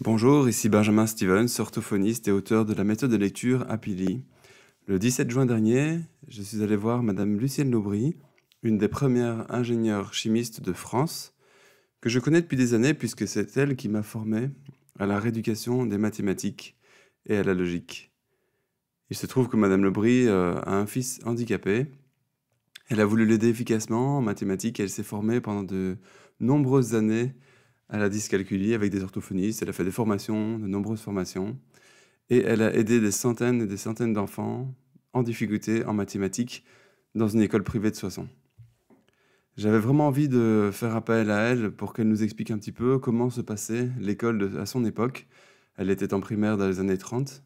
Bonjour, ici Benjamin Stevens, orthophoniste et auteur de la méthode de lecture Apili. Le 17 juin dernier, je suis allé voir Madame Lucienne Laubry, une des premières ingénieures chimistes de France, que je connais depuis des années puisque c'est elle qui m'a formé à la rééducation des mathématiques et à la logique. Il se trouve que Madame Laubry euh, a un fils handicapé. Elle a voulu l'aider efficacement en mathématiques et elle s'est formée pendant de nombreuses années à la dyscalculie avec des orthophonistes. Elle a fait des formations, de nombreuses formations. Et elle a aidé des centaines et des centaines d'enfants en difficulté en mathématiques dans une école privée de Soissons. J'avais vraiment envie de faire appel à elle pour qu'elle nous explique un petit peu comment se passait l'école à son époque. Elle était en primaire dans les années 30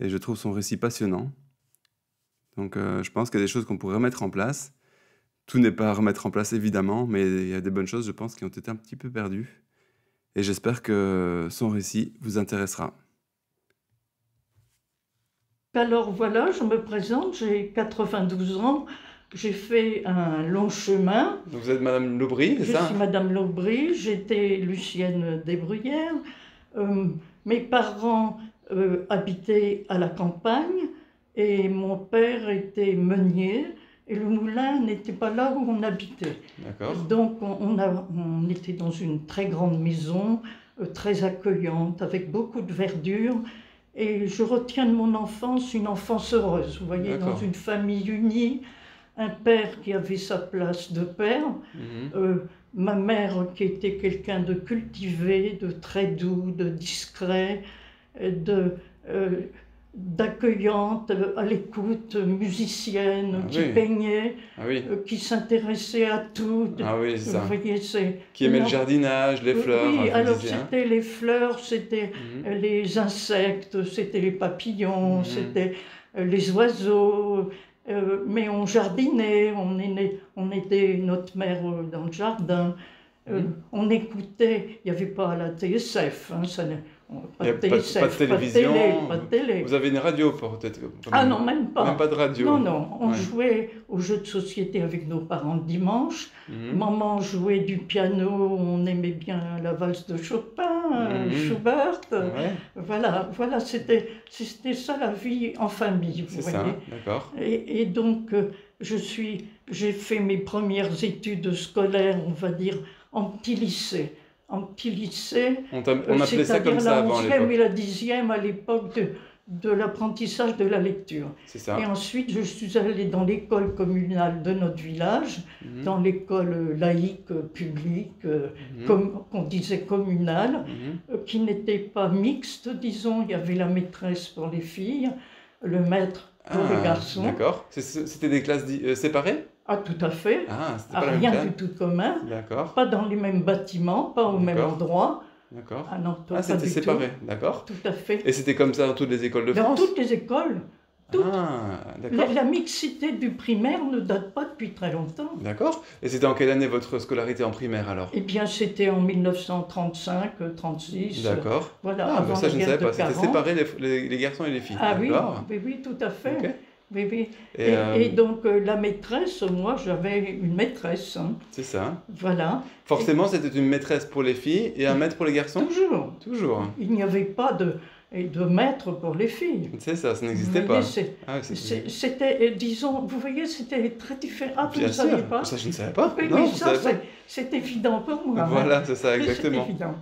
et je trouve son récit passionnant. Donc euh, je pense qu'il y a des choses qu'on pourrait mettre en place. Tout n'est pas à remettre en place évidemment, mais il y a des bonnes choses, je pense, qui ont été un petit peu perdues. Et j'espère que son récit vous intéressera. Alors voilà, je me présente, j'ai 92 ans, j'ai fait un long chemin. Donc vous êtes Madame Laubry, c'est Je ça? suis Madame Laubry, j'étais Lucienne Desbruyères. Euh, mes parents euh, habitaient à la campagne et mon père était meunier et le moulin n'était pas là où on habitait. Donc on, on a- on était dans une très grande maison, euh, très accueillante, avec beaucoup de verdure. Et je retiens de mon enfance une enfance heureuse, vous voyez, dans une famille unie, un père qui avait sa place de père, Mhm. euh, ma mère qui était quelqu'un de cultivé, de très doux, de discret, de, euh, d'accueillante, à l'écoute, musicienne, Ah qui oui. peignait, Ah oui, euh, qui s'intéressait à tout. ah oui, ça. Vous voyez, c'est... Qui aimait le jardinage, les fleurs. Oui, hein, alors hein. c'était les fleurs, c'était Mhm. les insectes, c'était les papillons, Mhm. c'était euh, les oiseaux. euh, mais on jardinait, on, né- on aidait notre mère dans le jardin. euh, Mhm. On écoutait, il n'y avait pas la TSF, hein, ça pas de a pas de- pas de télévision. télé, pas de télé. Vous avez une radio peut-être Ah non, même pas. Même pas de radio. Non, non, on Ouais. jouait aux jeux de société avec nos parents le dimanche. Mhm. Maman jouait du piano, on aimait bien la valse de Chopin, Mhm. Schubert. Ouais, Voilà, voilà c'était c'était ça la vie en famille, vous c'est ça, voyez. d'accord. Et, et donc, euh, je suis, j'ai fait mes premières études scolaires, on va dire, en petit lycée. En petit lycée, On, on appelait ça c'est-à-dire comme ça la avant à 11e l'époque. et la 10e à l'époque de, de l'apprentissage de la lecture. C'est ça. Et ensuite, je suis allée dans l'école communale de notre village, Mhm. dans l'école laïque publique, euh, Mhm. comme qu'on disait communale, Mhm. euh, qui n'était pas mixte, disons. Il y avait la maîtresse pour les filles, le maître pour Ah, les garçons. D'accord. C'était des classes euh, séparées? Ah, tout à fait. Ah, Ah, pas rien du tout commun. D'accord, Pas dans les mêmes bâtiments, pas au même endroit. d'accord. Ah non, toi, Ah, c'était séparé, d'accord. tout. À fait. Et c'était comme ça dans toutes les écoles de Dans France toutes les écoles. toutes. Ah, La, d'accord. la mixité du primaire ne date pas depuis très longtemps. D'accord. Et c'était en quelle année votre scolarité en primaire alors? Eh bien, c'était en 1935, euh, 36. euh, D'accord. Voilà, Ah, avant bah ça je ne savais pas. C'était 40. séparé les, les- les garçons et les filles. Ah oui, oui, oui, tout à fait. Oui, oui. Et, Et, euh, et donc, euh, la maîtresse, moi, j'avais une maîtresse. hein. c'est ça. Voilà. Forcément, c'était une maîtresse pour les filles et un maître pour les garçons? Toujours. Toujours. Il n'y avait pas de, de maître pour les filles. C'est ça, ça n'existait pas. Ah, C'était, euh, disons, vous voyez, c'était très différent. Ah, vous ne saviez pas Ça, je ne savais pas. Oui, non, ça, c'est, évident pour moi. hein. Voilà, c'est ça, exactement. C'est évident.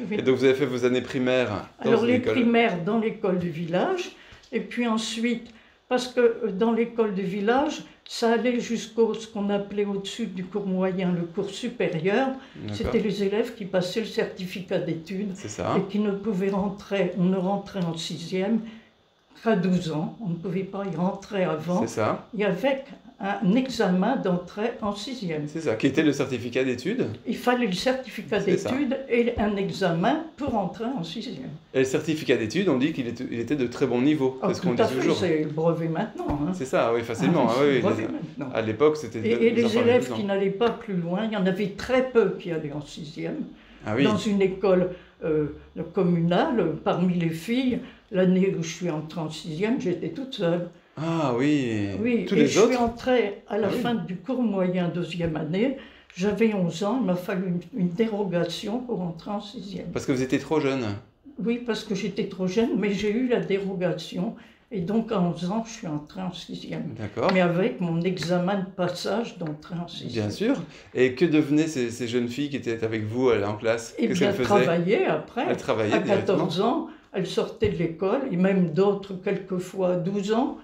Oui. Et donc vous avez fait vos années primaires dans Alors une les école. primaires dans l'école du village, et puis ensuite, parce que euh, dans l'école du village, ça allait jusqu'au ce qu'on appelait au-dessus du cours moyen le cours supérieur. C'était les élèves qui passaient le certificat d'études et qui ne pouvaient rentrer, on ne rentrait en sixième qu'à 12 ans, on ne pouvait pas y rentrer avant. Ça. Un examen d'entrée en sixième. C'est ça. Qui était le certificat d'études Il fallait le certificat d'études et un examen pour entrer en sixième. Et le certificat d'études, on dit qu'il était, de très bon niveau. Ah, c'est ce qu'on dit toujours. c'est le brevet maintenant. hein. C'est ça, oui, facilement. Ah, ah oui, brevet les- maintenant. À l'époque, c'était. Et, et les élèves qui n'allaient pas plus loin, il y en avait très peu qui allaient en sixième. Ah oui. Dans une école euh, communale, parmi les filles, l'année où je suis entrée en sixième, j'étais toute seule. Ah oui. Oui, Tous et les je autres suis entrée à la Ah oui. fin du cours moyen deuxième année. J'avais 11 ans, il m'a fallu une, une dérogation pour entrer en sixième. Parce que vous étiez trop jeune. Oui, parce que j'étais trop jeune, mais j'ai eu la dérogation. Et donc, à 11 ans, je suis entrée en sixième. D'accord. Mais avec mon examen de passage d'entrée en sixième. Bien sûr. Et que devenaient ces, ces jeunes filles qui étaient avec vous euh, en classe? Et Qu'est-ce bien, elles travaillaient après. Elles travaillaient à directement 14 ans, elles sortaient de l'école, et même d'autres, quelquefois à 12 ans.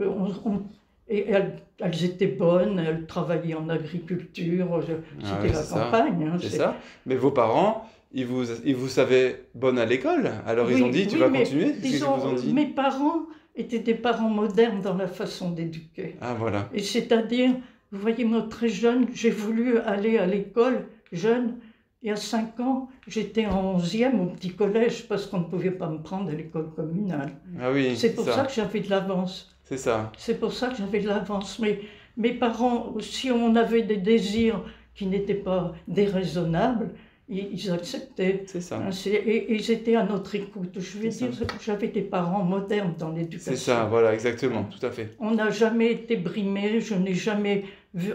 Euh, on- on- et elles, elles étaient bonnes, elles travaillaient en agriculture. Ah C'était la ça. campagne. hein, C'est ça. Mais vos parents, ils vous, ils vous savaient bonne à l'école. Alors ils ont dit, tu oui, vas continuer Disons, vous ont dit mes parents étaient des parents modernes dans la façon d'éduquer. Ah voilà. Et c'est-à-dire, vous voyez, moi très jeune, j'ai voulu aller à l'école jeune. Et à 5 ans, j'étais en 11e au petit collège parce qu'on ne pouvait pas me prendre à l'école communale. Ah oui, C'est pour ça que j'avais de l'avance. C'est ça. C'est pour ça que j'avais de l'avance. Mais mes parents, si on avait des désirs qui n'étaient pas déraisonnables, ils, acceptaient. C'est ça. Hein, Et, ils étaient à notre écoute. Je C'est dire j'avais des parents modernes dans l'éducation. C'est ça, voilà, exactement, tout à fait. On n'a jamais été brimé, je n'ai jamais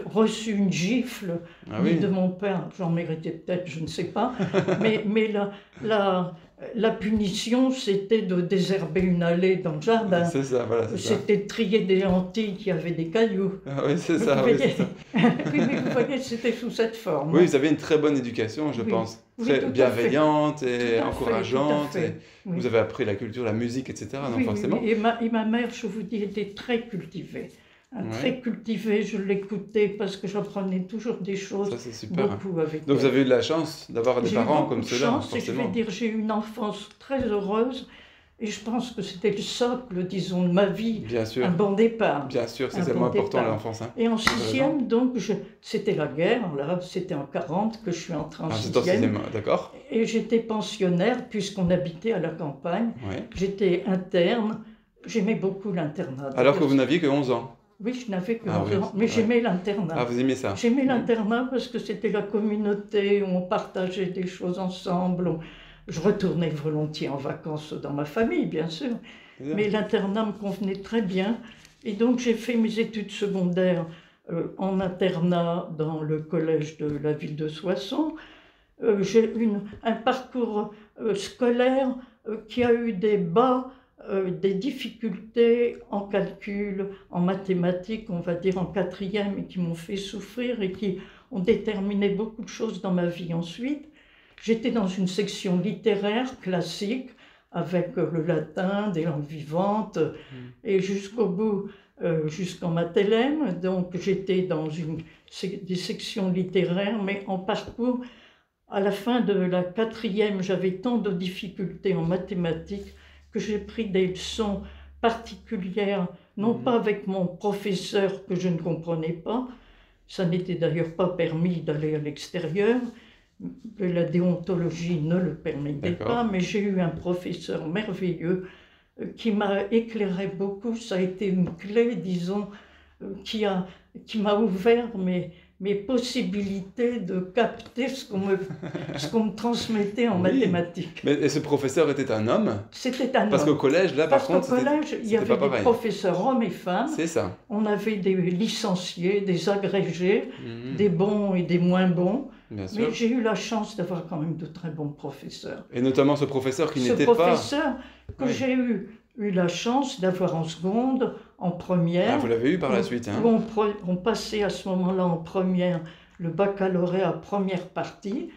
reçu une gifle, Ah ni de mon père, j'en méritais peut-être, je ne sais pas, mais, mais la, la, la punition, c'était de désherber une allée dans le jardin. c'est ça, voilà, c'est ça. C'était de trier des lentilles qui avaient des cailloux. Ah oui, c'est ça, oui, voyez c'est ça. oui, mais vous voyez, c'était sous cette forme. Oui, vous avez une très bonne éducation, je Oui. pense. Très bienveillante et encourageante. fait. et. Vous avez appris la culture, la musique, etc. Forcément. ma, et ma mère, je vous dis, était très cultivée. Hein, Ouais. Très cultivée, je l'écoutais parce que j'apprenais toujours des choses, Ça, c'est super. beaucoup avec Donc vous avez eu de la chance d'avoir des J'ai eu parents comme chance et je vais dire, j'ai eu une enfance très heureuse et je pense que c'était le socle, disons, de ma vie, Bien sûr, un bon départ. bien sûr, c'est tellement bon important l'enfance. Hein. Et en sixième, donc, je- c'était la guerre, là, c'était en 40 que je suis entrée en Ah, c'est en sixième. sixième, d'accord Et j'étais pensionnaire puisqu'on habitait à la campagne. Ouais. J'étais interne. J'aimais beaucoup l'internat. Alors que vous n'aviez que 11 ans. Oui, je n'avais que Ah 11 oui, ans, mais ouais. j'aimais l'internat. Ah, vous aimez ça J'aimais l'internat parce que c'était la communauté où on partageait des choses ensemble. on- Je retournais volontiers en vacances dans ma famille, bien sûr, mais l'internat me convenait très bien. Et donc j'ai fait mes études secondaires euh, en internat dans le collège de la ville de Soissons. Euh, j'ai une, un parcours euh, scolaire qui a eu des bas, euh, des difficultés en calcul, en mathématiques, on va dire en quatrième, et qui m'ont fait souffrir et qui ont déterminé beaucoup de choses dans ma vie ensuite. J'étais dans une section littéraire classique avec euh, le latin, des langues vivantes, et jusqu'au bout, euh, jusqu'en Matélème. Donc j'étais dans une, des sections littéraires, mais en parcours, à la fin de la quatrième, j'avais tant de difficultés en mathématiques que j'ai pris des leçons particulières, non Mhm. pas avec mon professeur que je ne comprenais pas, ça n'était d'ailleurs pas permis d'aller à l'extérieur, la déontologie ne le permettait pas, mais j'ai eu un professeur merveilleux euh, qui m'a éclairé beaucoup. Ça a été une clé, disons, euh, qui a qui m'a ouvert mes, mes possibilités de capter ce qu'on me, ce qu'on me transmettait en Oui. mathématiques. Mais et ce professeur était un homme? C'était un Parce qu'au homme. collège, là, par Parce contre, qu'au c'était- collège, il y avait des pareil. professeurs hommes et femmes. c'est ça. On avait des licenciés, des agrégés, Mhm. des bons et des moins bons. Bien sûr. Mais j'ai eu la chance d'avoir quand même de très bons professeurs. Et notamment ce professeur qui Ce n'était pas. professeur que Oui. j'ai eu, eu la chance d'avoir en seconde, en Ah, première, vous l'avez eu par la suite. Hein. où on, passait à ce moment-là en première le baccalauréat première partie.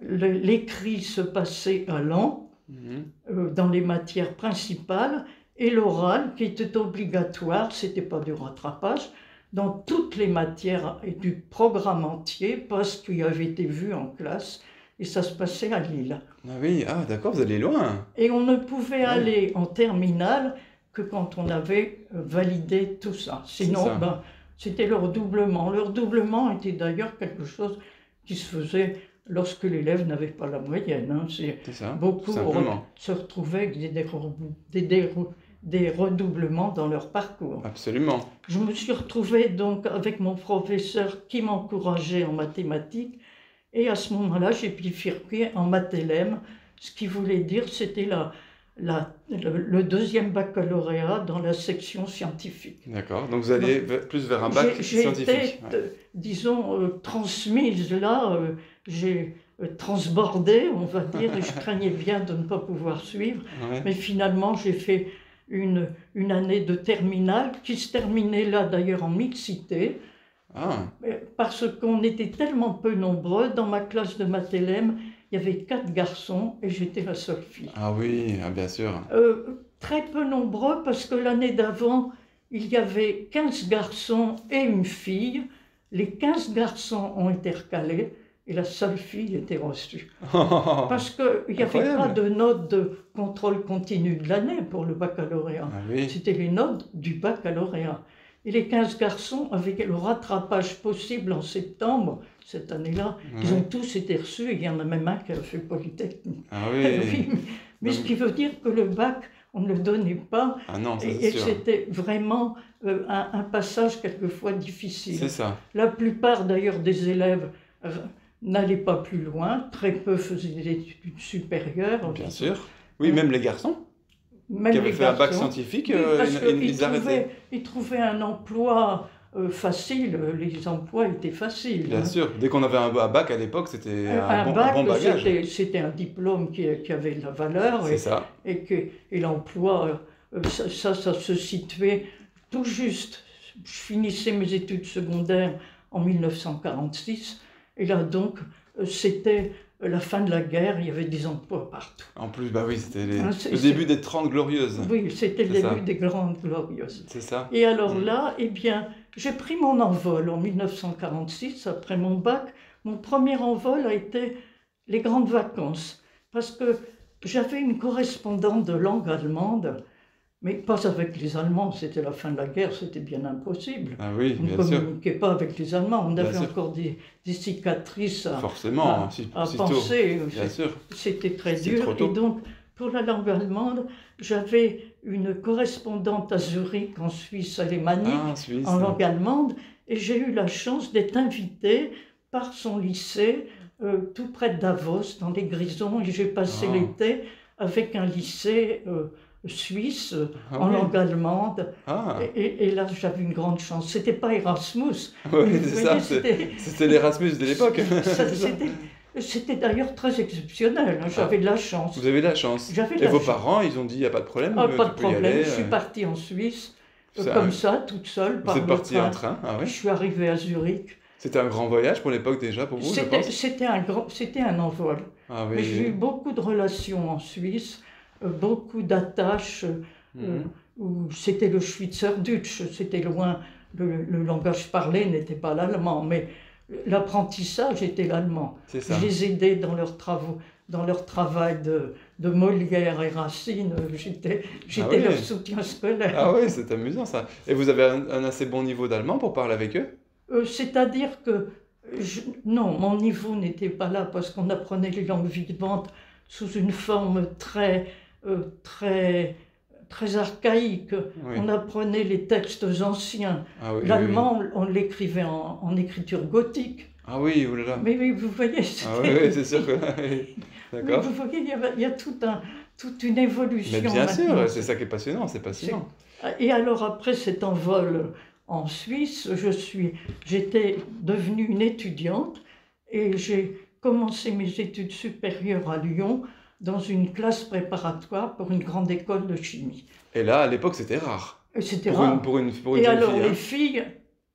L'écrit se passait à l'an Mhm. euh, dans les matières principales et l'oral qui était obligatoire, c'était pas du rattrapage, dans toutes les matières et du programme entier parce qu'il avait été vu en classe et ça se passait à Lille. Ah oui, ah d'accord, vous allez loin. Et on ne pouvait Ouais. aller en terminale que quand on avait validé tout ça. Sinon, ça. ben, c'était le redoublement. Le redoublement était d'ailleurs quelque chose qui se faisait lorsque l'élève n'avait pas la moyenne. hein. C'est- ça. Beaucoup se retrouvaient avec des redoublements dans leur parcours. Absolument. Je me suis retrouvée donc avec mon professeur qui m'encourageait en mathématiques. Et à ce moment-là, j'ai bifurqué en mathélème, ce qui voulait dire c'était la, la, le, le deuxième baccalauréat dans la section scientifique. D'accord. Donc vous allez plus vers un bac scientifique. été, Ouais. euh, disons, euh, transmise là. euh, j'ai euh, transbordée, on va dire, et je craignais bien de ne pas pouvoir suivre. Ouais. Mais finalement, j'ai fait une, une année de terminale qui se terminait là d'ailleurs en mixité, Ah, parce qu'on était tellement peu nombreux. Dans ma classe de Matélème, il y avait quatre garçons et j'étais la seule fille. ah oui, ah, bien sûr. Euh, très peu nombreux parce que l'année d'avant, il y avait 15 garçons et une fille. Les 15 garçons ont été recalés et la seule fille était reçue. Parce qu'il n'y avait pas de notes de contrôle continu de l'année pour le baccalauréat. Ah oui, C'était les notes du baccalauréat. Et les 15 garçons, avec le rattrapage possible en septembre, cette année-là, ils ont tous été reçus. et Il y en a même un qui a fait Polytechnique. ah Oui, oui. mais- ce qui veut dire que le bac, on ne le donnait pas. Ah non, Et, et c'était vraiment euh, un, un passage quelquefois difficile. C'est ça. La plupart d'ailleurs des élèves euh, n'allaient pas plus loin, très peu faisaient des études supérieures. Bien sûr. Oui, même les garçons Même qui avaient les fait un bac scientifique, euh, ils, ils- trouvaient, ils trouvaient un emploi euh, facile, les emplois étaient faciles. Bien hein. sûr. Dès qu'on avait un, bac à l'époque, c'était Un, un, bon, un bac, bon bagage. c'était- un diplôme qui, qui avait de la valeur C'est et, ça. et, que, et l'emploi, euh, ça, ça, ça se situait tout juste. Je finissais mes études secondaires en 1946 et là donc euh, c'était la fin de la guerre, il y avait des emplois partout. En plus, bah oui, c'était les- Ah, le début des 30 glorieuses. Oui, c'était le ça. début des Grandes Glorieuses. C'est ça. Et alors Mm. là, eh bien, j'ai pris mon envol en 1946, après mon bac. Mon premier envol a été les grandes vacances, parce que j'avais une correspondante de langue allemande, mais pas avec les Allemands, c'était la fin de la guerre, c'était bien impossible. Ah oui, On ne sûr. communiquait pas avec les Allemands, on Bien avait sûr. encore des, des cicatrices à, Forcément, à- si, à si tôt. penser. C'était très dur. Et donc, pour la langue allemande, j'avais une correspondante à Zurich, en Suisse alémanique, Ah, Suisse. en langue allemande, et j'ai eu la chance d'être invitée par son lycée, euh, tout près de Davos, dans les Grisons, et j'ai passé Ah. l'été avec un lycée euh, suisse euh, Ah en oui. langue allemande, Ah, et, là j'avais une grande chance. C'était pas Erasmus, oui, c'est ça. c'était- l'Erasmus de l'époque. c'était- d'ailleurs très exceptionnel, hein, j'avais de la chance. Vous avez de la chance. Et la vos chance. parents, ils ont dit, il n'y a pas de problème. Ah, pas de problème, aller, je suis euh, partie en Suisse, euh, comme un- ça, toute seule, par êtes en train. ah ouais. Je suis arrivée à Zurich. C'était un grand voyage pour l'époque déjà, pour vous, C'était un, grand- c'était un envol. Ah j'ai eu beaucoup de relations en Suisse, beaucoup d'attaches, euh, Mhm. où c'était le Schweizerdeutsch, c'était loin, le, le langage parlé n'était pas l'allemand, mais l'apprentissage était l'allemand. Je les aidais dans leurs travaux, dans leur travail de, de Molière et Racine, euh, j'étais j'étais oui. leur soutien scolaire. Ah oui, c'est amusant ça. Et vous avez un, un assez bon niveau d'allemand pour parler avec eux? Euh, C'est-à-dire que, je- non, mon niveau n'était pas là parce qu'on apprenait les langues vivantes sous une forme très, euh, très, très archaïque. Oui. On apprenait les textes anciens. Ah oui, oui, oui. L'allemand, on l'écrivait en, en écriture gothique. Ah oui, oulala. Mais, oui, vous voyez, Ah c'était- oui, oui, c'est sûr que. mais D'accord. vous voyez, il y, a, il y a tout un, toute une évolution. Mais bien sûr, c'est ça qui est passionnant, c'est passionnant. Et alors après cet envol en Suisse, je suis, j'étais devenue une étudiante et j'ai commencé mes études supérieures à Lyon dans une classe préparatoire pour une grande école de chimie. Et là, à l'époque, c'était rare. C'était rare. une, pour une, pour une et alors fille, les hein. filles,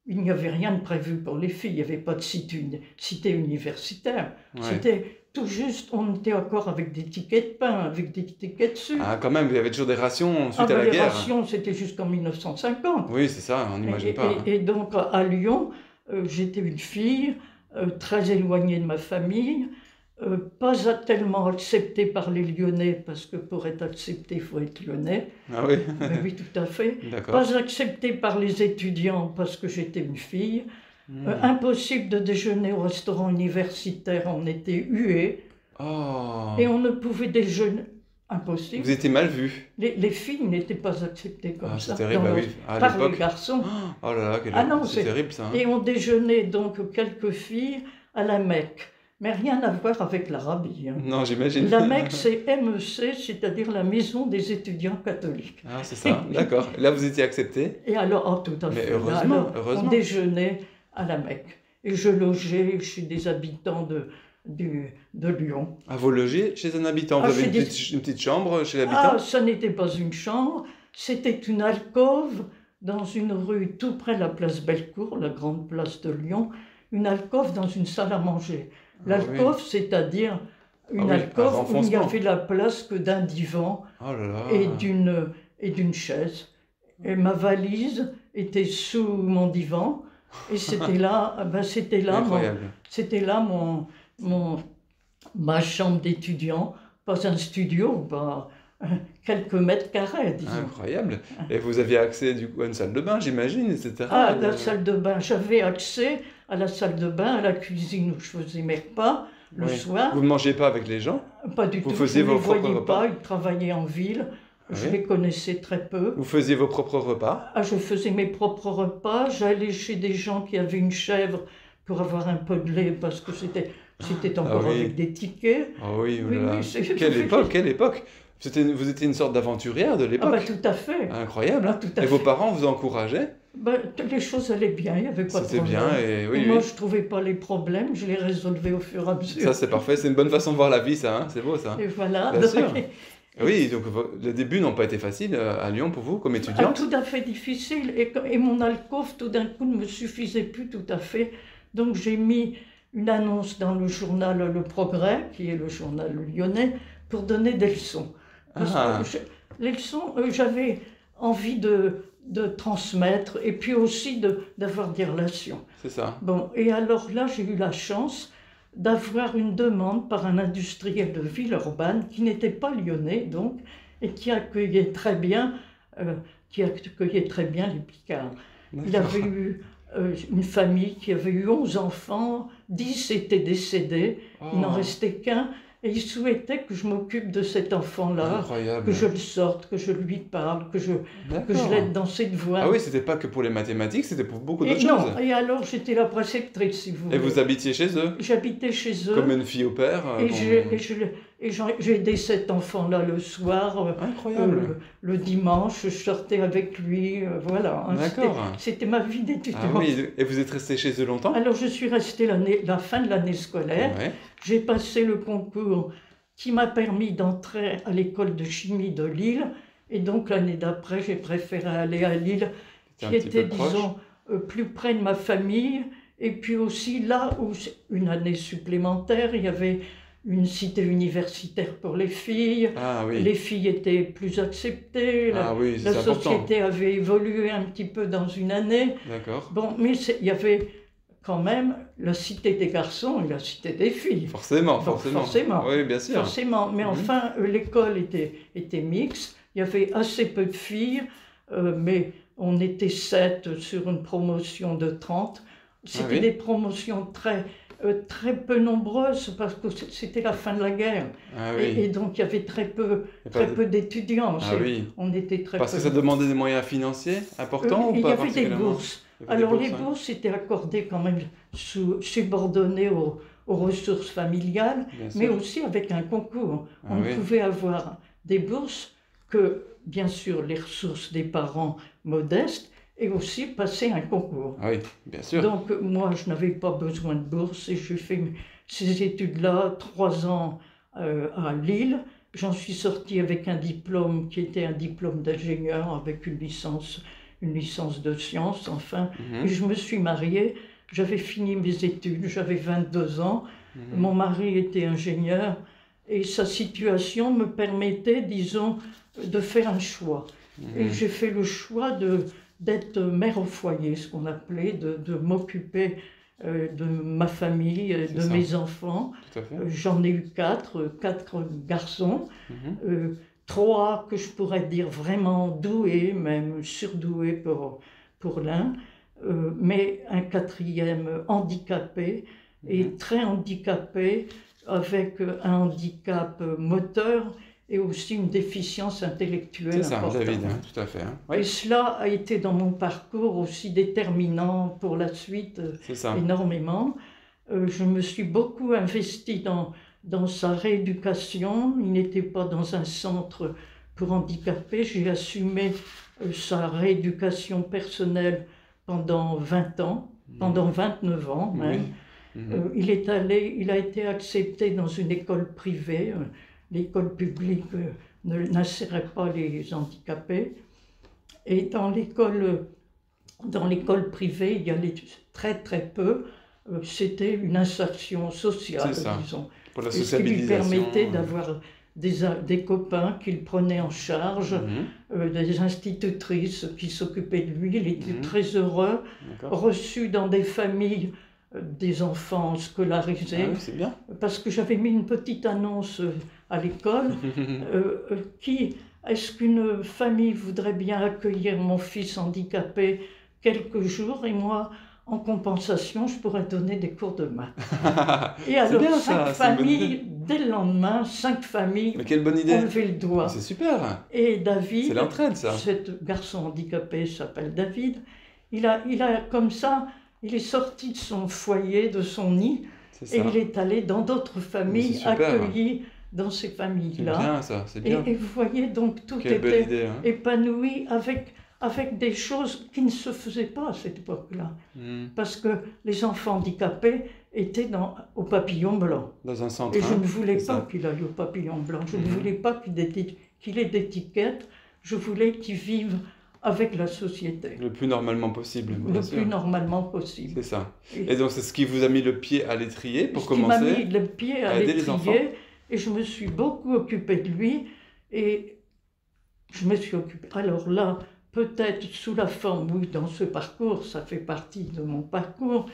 il n'y avait rien de prévu pour les filles, il n'y avait pas de cité, uni- cité universitaire. Ouais. C'était tout juste, on était encore avec des tickets de pain, avec des tickets de sucre. Ah, quand même, il y avait toujours des rations suite Ah, à la les guerre. rations, c'était jusqu'en 1950. Oui, c'est ça, on n'imagine pas. hein. et- et donc à Lyon, euh, j'étais une fille euh, très éloignée de ma famille, euh, pas tellement acceptée par les Lyonnais, parce que pour être accepté, il faut être lyonnais. Ah oui, Mais oui, tout à fait. Pas acceptée par les étudiants, parce que j'étais une fille. Hmm. Euh, impossible de déjeuner au restaurant universitaire, on était hués. Oh. Et on ne pouvait déjeuner. Impossible. Vous étiez mal vu. Les, les filles n'étaient pas acceptées comme Ah, ça. c'est terrible, bah oui. Par les garçons. Oh là là, quel- Ah non, c'est c'est- terrible ça. hein. Et on déjeunait donc quelques filles à la Mecque. Mais rien à voir avec l'Arabie. hein. Non, j'imagine. La Mecque, c'est MEC, c'est-à-dire la maison des étudiants catholiques. Ah, c'est ça, d'accord. Là, vous étiez accepté. Et alors, oh, tout à Mais fait. heureusement, Alors, heureusement. On déjeunait à la Mecque. Et je logeais chez des habitants de, du, de Lyon. À vous loger chez un habitant Ah, Vous avez une, des- petite, une petite chambre chez Ah, l'habitant? ça n'était pas une chambre, c'était une alcôve dans une rue tout près de la place Bellecour, la grande place de Lyon, une alcôve dans une salle à manger. Ah L'alcôve, c'est-à-dire une Ah oui, un alcôve où il n'y renfoncement. avait la place que d'un divan Oh là là et d'une et d'une chaise. Et ma valise était sous mon divan et c'était là, ah ben c'était là, c'était là mon, mon ma chambre d'étudiant, pas un studio, pas quelques mètres carrés, disons. Incroyable. Et vous aviez accès du coup à une salle de bain, j'imagine, etc. Ah, la salle de bain, j'avais accès à la salle de bain, à la cuisine où je faisais mes repas le Oui. soir. Vous ne mangez pas avec les gens? Pas du vous tout. faisiez je ne vos les propres voyais repas? pas, ils travaillaient en ville. Je Oui. les connaissais très peu. Vous faisiez vos propres repas? Ah, je faisais mes propres repas. J'allais chez des gens qui avaient une chèvre pour avoir un peu de lait parce que c'était c'était encore Ah oui. avec des tickets. Ah oui, Oui, oulala. oui, c'est- Quelle époque, quelle époque Vous étiez une sorte d'aventurière de Ah l'époque bah tout à fait. Incroyable. Ah, tout à et vos parents vous encourageaient? T- les choses allaient bien, il n'y avait pas de C'était problème. bien et oui, Et moi, oui. je trouvais pas les problèmes, je les résolvais au fur et à mesure. Ça c'est parfait, c'est une bonne façon de voir la vie ça, hein c'est beau ça. Et voilà. Bien sûr. Oui, donc les débuts n'ont pas été faciles euh, à Lyon pour vous comme Ah, étudiante tout à fait difficile. Et, et mon alcôve, tout d'un coup, ne me suffisait plus tout à fait. Donc j'ai mis une annonce dans le journal Le Progrès, qui est le journal lyonnais, pour donner des leçons. Parce Ah. que je- les leçons, euh, j'avais envie de, de transmettre et puis aussi de- d'avoir des relations. C'est ça. Bon, et alors là, j'ai eu la chance d'avoir une demande par un industriel de Villeurbanne qui n'était pas lyonnais, donc, et qui accueillait très bien, euh, qui accueillait très bien les Picards. Il avait eu euh, une famille qui avait eu 11 enfants, 10 étaient décédés, il n'en Oh, restait qu'un, et il souhaitait que je m'occupe de cet enfant-là, que je le sorte, que je lui parle, que je, que je l'aide dans cette voie. Ah oui, c'était pas que pour les mathématiques, c'était pour beaucoup et, d'autres choses. et alors j'étais la préceptrice, si vous Et voulez. vous habitiez chez eux J'habitais chez eux. Comme une fille au père euh, Et et je et j'ai aidé cet enfant-là le soir. euh, Incroyable. euh, le dimanche, je sortais avec lui. euh, voilà. hein, c'était- D'accord. C'était ma vie d'étudiant. Ah oui, et vous êtes resté chez eux longtemps? Alors je suis restée la fin de l'année scolaire. Ouais. J'ai passé le concours qui m'a permis d'entrer à l'école de chimie de Lille. Et donc l'année d'après, j'ai préféré aller à Lille, qui était, disons, euh, plus près de ma famille. Et puis aussi là où, une année supplémentaire, il y avait une cité universitaire pour les filles. Ah oui. Les filles étaient plus acceptées. La, Ah oui, la c'est important. société avait évolué un petit peu dans une année. D'accord. Bon, mais il y avait quand même la cité des garçons et la cité des filles. Forcément, forcément. forcément. Oui, bien sûr. Forcément, mais Mhm. enfin, euh, l'école était, était mixte. Il y avait assez peu de filles, euh, mais on était sept sur une promotion de 30. C'était Ah oui des promotions très, très peu nombreuses parce que c'était la fin de la guerre. Ah Et, donc, il y avait très peu, très de- peu d'étudiants. Ah oui. On était très Parce peu. que ça demandait des moyens financiers importants Euh, ou il y pas avait des particulièrement bourses. Il y avait des Alors, les ouais. bourses étaient accordées quand même sous, subordonnées aux, aux ressources familiales, Bien sûr. mais aussi avec un concours. Ah On oui. pouvait avoir des bourses que, bien sûr, les ressources des parents modestes et aussi passer un concours. Ah oui, bien sûr. Donc, moi, je n'avais pas besoin de bourse et j'ai fait ces études-là, trois ans euh, à Lille. J'en suis sortie avec un diplôme qui était un diplôme d'ingénieur avec une licence, une licence de sciences, enfin. Mhm, Et je me suis mariée, j'avais fini mes études, j'avais 22 ans. mhm. Mon mari était ingénieur et sa situation me permettait, disons, de faire un choix. Et Mhm. j'ai fait le choix de, d'être mère au foyer, ce qu'on appelait, de, de m'occuper euh, de ma famille, euh, de ça. mes enfants. Euh, J'en ai eu quatre, quatre garçons, Mhm. euh, trois que je pourrais dire vraiment doués, même surdoués pour, pour l'un, euh, mais un quatrième handicapé, et Mhm. très handicapé, avec un handicap moteur et aussi une déficience intellectuelle C'est ça, importante. David, hein, tout à fait. hein. Et cela a été dans mon parcours aussi déterminant pour la suite, euh, ça. énormément. Euh, je me suis beaucoup investie dans, dans sa rééducation. Il n'était pas dans un centre pour handicapés. J'ai assumé euh, sa rééducation personnelle pendant 20 ans, pendant 29 ans même. Oui. Euh, il est allé, il a été accepté dans une école privée. L'école publique euh, n'insérait pas les handicapés. Et dans l'école, dans l'école privée, il y allait très très peu. Euh, C'était une insertion sociale, ça. disons. Pour la Et ce qui lui permettait euh, d'avoir des, des copains qu'il prenait en charge, mhm, euh, des institutrices qui s'occupaient de lui. Il était Mhm. très heureux, reçu dans des familles des enfants scolarisés, Ah oui, c'est bien. parce que j'avais mis une petite annonce euh, à l'école. Euh, euh, qui est-ce qu'une famille voudrait bien accueillir mon fils handicapé quelques jours et moi, en compensation, je pourrais donner des cours de maths. Et alors, bien, cinq ça, c'est familles, dès le lendemain, cinq familles Mais quelle bonne ont idée. levé le doigt. C'est super. Et C'est David, l'entraide, ça. cet garçon handicapé s'appelle David, il a, il a comme ça, il est sorti de son foyer, de son nid, C'est et il est allé dans d'autres familles, super. accueilli dans ces C'est familles-là. bien, ça. C'est Et, bien. et vous voyez, donc tout Quelle était idée. hein. épanoui avec, avec des choses qui ne se faisaient pas à cette époque-là. Mhm. Parce que les enfants handicapés étaient dans, au papillon blanc. Dans un centre. Et je hein. ne voulais c'est pas qu'il aille au papillon blanc. Je ne Mhm. voulais pas qu'il ait, qu'il ait d'étiquette. Je voulais qu'il vive avec la société Le plus normalement possible, bien le sûr. plus normalement possible. C'est ça. Et- Et donc, c'est ce qui vous a mis le pied à l'étrier pour Ce qui m'a mis commencer. le pied à à l'étrier et je me suis beaucoup occupée de lui et je me suis occupée. Alors là, peut-être sous la forme, oui, dans ce parcours, ça fait partie de mon parcours,